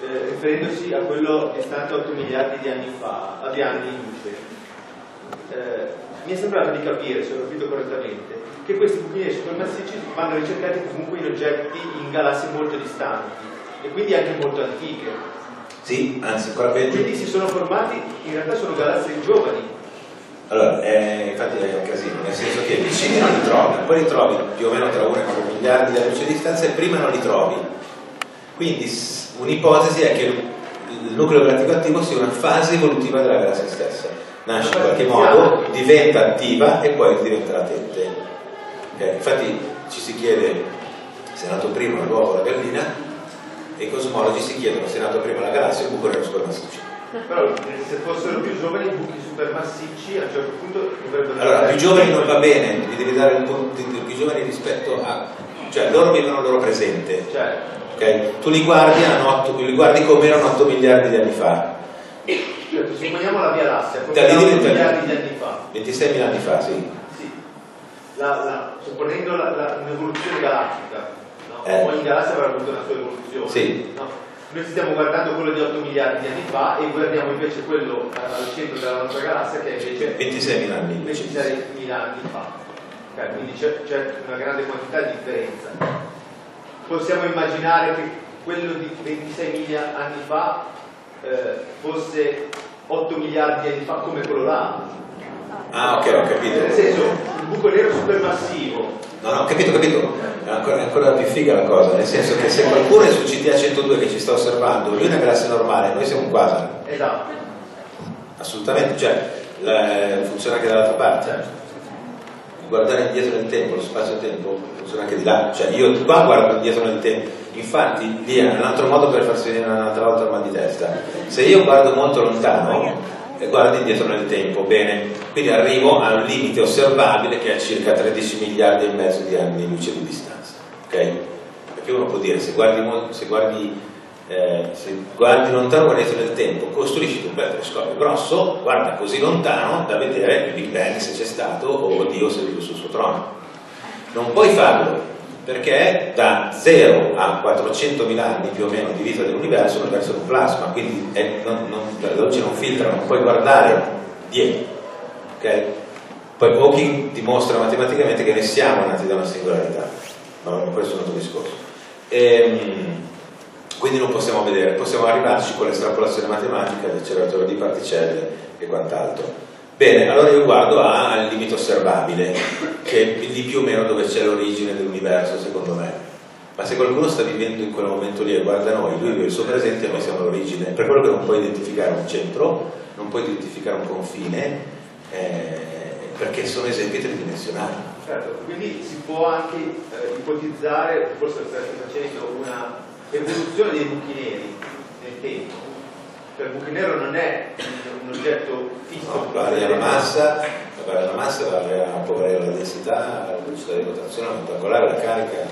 eh, riferendosi a quello che è stato 8 miliardi di anni fa, di anni in luce, eh, mi è sembrato di capire, se ho capito correttamente, che questi buchi neri supermassicci vanno ricercati comunque in oggetti in galassie molto distanti e quindi anche molto antiche. Sì, anzi ancora peggio. Quindi si sono formati, in realtà sono galassie giovani. Allora, eh, infatti è un casino, nel senso che vicini non li trovi, poi li trovi più o meno tra 1 e 9 miliardi di luce di distanza e prima non li trovi. Quindi un'ipotesi è che il nucleo galattico attivo sia una fase evolutiva della galassia stessa. Nasce in qualche modo, diventa attiva e poi diventa latente. Okay? Infatti ci si chiede se è nato prima l'uovo o la gallina e i cosmologi si chiedono se è nato prima la galassia o il buco nero supermassiccio. Però se fossero più giovani i buchi supermassicci a un certo punto dovrebbero... Allora, più giovani non va bene, gli devi dare il punto di più giovani rispetto a... cioè loro vivono il loro presente. Certo. Okay? Tu li guardi, li guardi come erano 8 miliardi di anni fa. Cioè, supponiamo la Via Lassia, come erano 8 miliardi di anni fa. 26 mila anni fa, sì. sì. La, la, supponendo un'evoluzione galattica? Eh. ogni galassia avrà avuto una sua evoluzione. Sì. No? Noi stiamo guardando quello di 8 miliardi di anni fa e guardiamo invece quello al centro della nostra galassia che è invece 26 mila anni. 26 mila anni fa. Okay, quindi c'è, c'è una grande quantità di differenza. Possiamo immaginare che quello di 26 mila anni fa eh, fosse 8 miliardi di anni fa come quello là. Ah, ok, ho capito. Nel senso, un buco nero supermassivo. No, no, ho capito, ho capito. È ancora, ancora più figa la cosa, nel senso che se qualcuno è su CTA 102 che ci sta osservando, lui è una galassia normale, noi siamo un quasar. Esatto. Assolutamente, cioè, la- funziona anche dall'altra parte. Guardare indietro nel tempo, lo spazio-tempo, funziona anche di là. Cioè, io qua guardo indietro nel tempo. Infatti, lì è un altro modo per farsi venire un'altra volta il mal di testa. Se io guardo molto lontano e guardo indietro nel tempo, bene, quindi arrivo a un limite osservabile che è a circa 13 miliardi e mezzo di anni luce di distanza. Ok? Perché uno può dire, se guardi, se guardi eh, se guardi lontano guardi nel tempo, costruisci un bel telescopio grosso, guarda così lontano da vedere il Big Bang se c'è stato o Dio seduto sul suo trono. Non puoi farlo perché da 0 a 400.000 anni più o meno di vita dell'universo l'universo è un plasma, quindi è- non, non, la luce non filtra, non puoi guardare dietro. ok? Poi Hawking dimostra matematicamente che ne siamo nati da una singolarità, ma questo è un altro discorso. Ehm, quindi non possiamo vedere, possiamo arrivarci con l'estrapolazione matematica dell'acceleratore di particelle e quant'altro. Bene, allora io guardo al limite osservabile, che è lì più o meno dove c'è l'origine dell'universo, secondo me. Ma se qualcuno sta vivendo in quel momento lì e guarda noi, lui vive il suo presente e noi siamo l'origine. Per quello che non puoi identificare un centro, non puoi identificare un confine, eh, perché sono esempi tridimensionali. Certo, quindi si può anche eh, ipotizzare, forse state facendo una evoluzione dei buchi neri nel tempo. Cioè il buco nero non è un, oggetto fisso. No, varia la massa, varia la massa, varia varia la densità, la velocità di rotazione, l'aumento angolare, la carica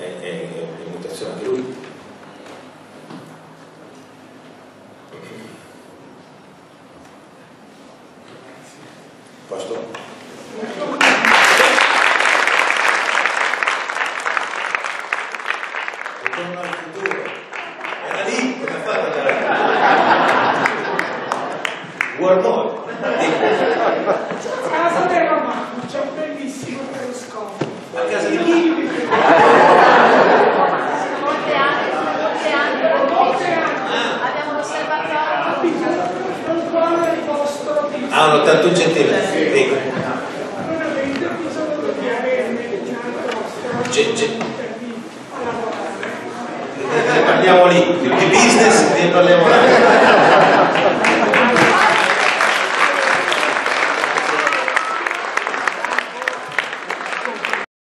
e, e, e in mutazione anche lui. Posto?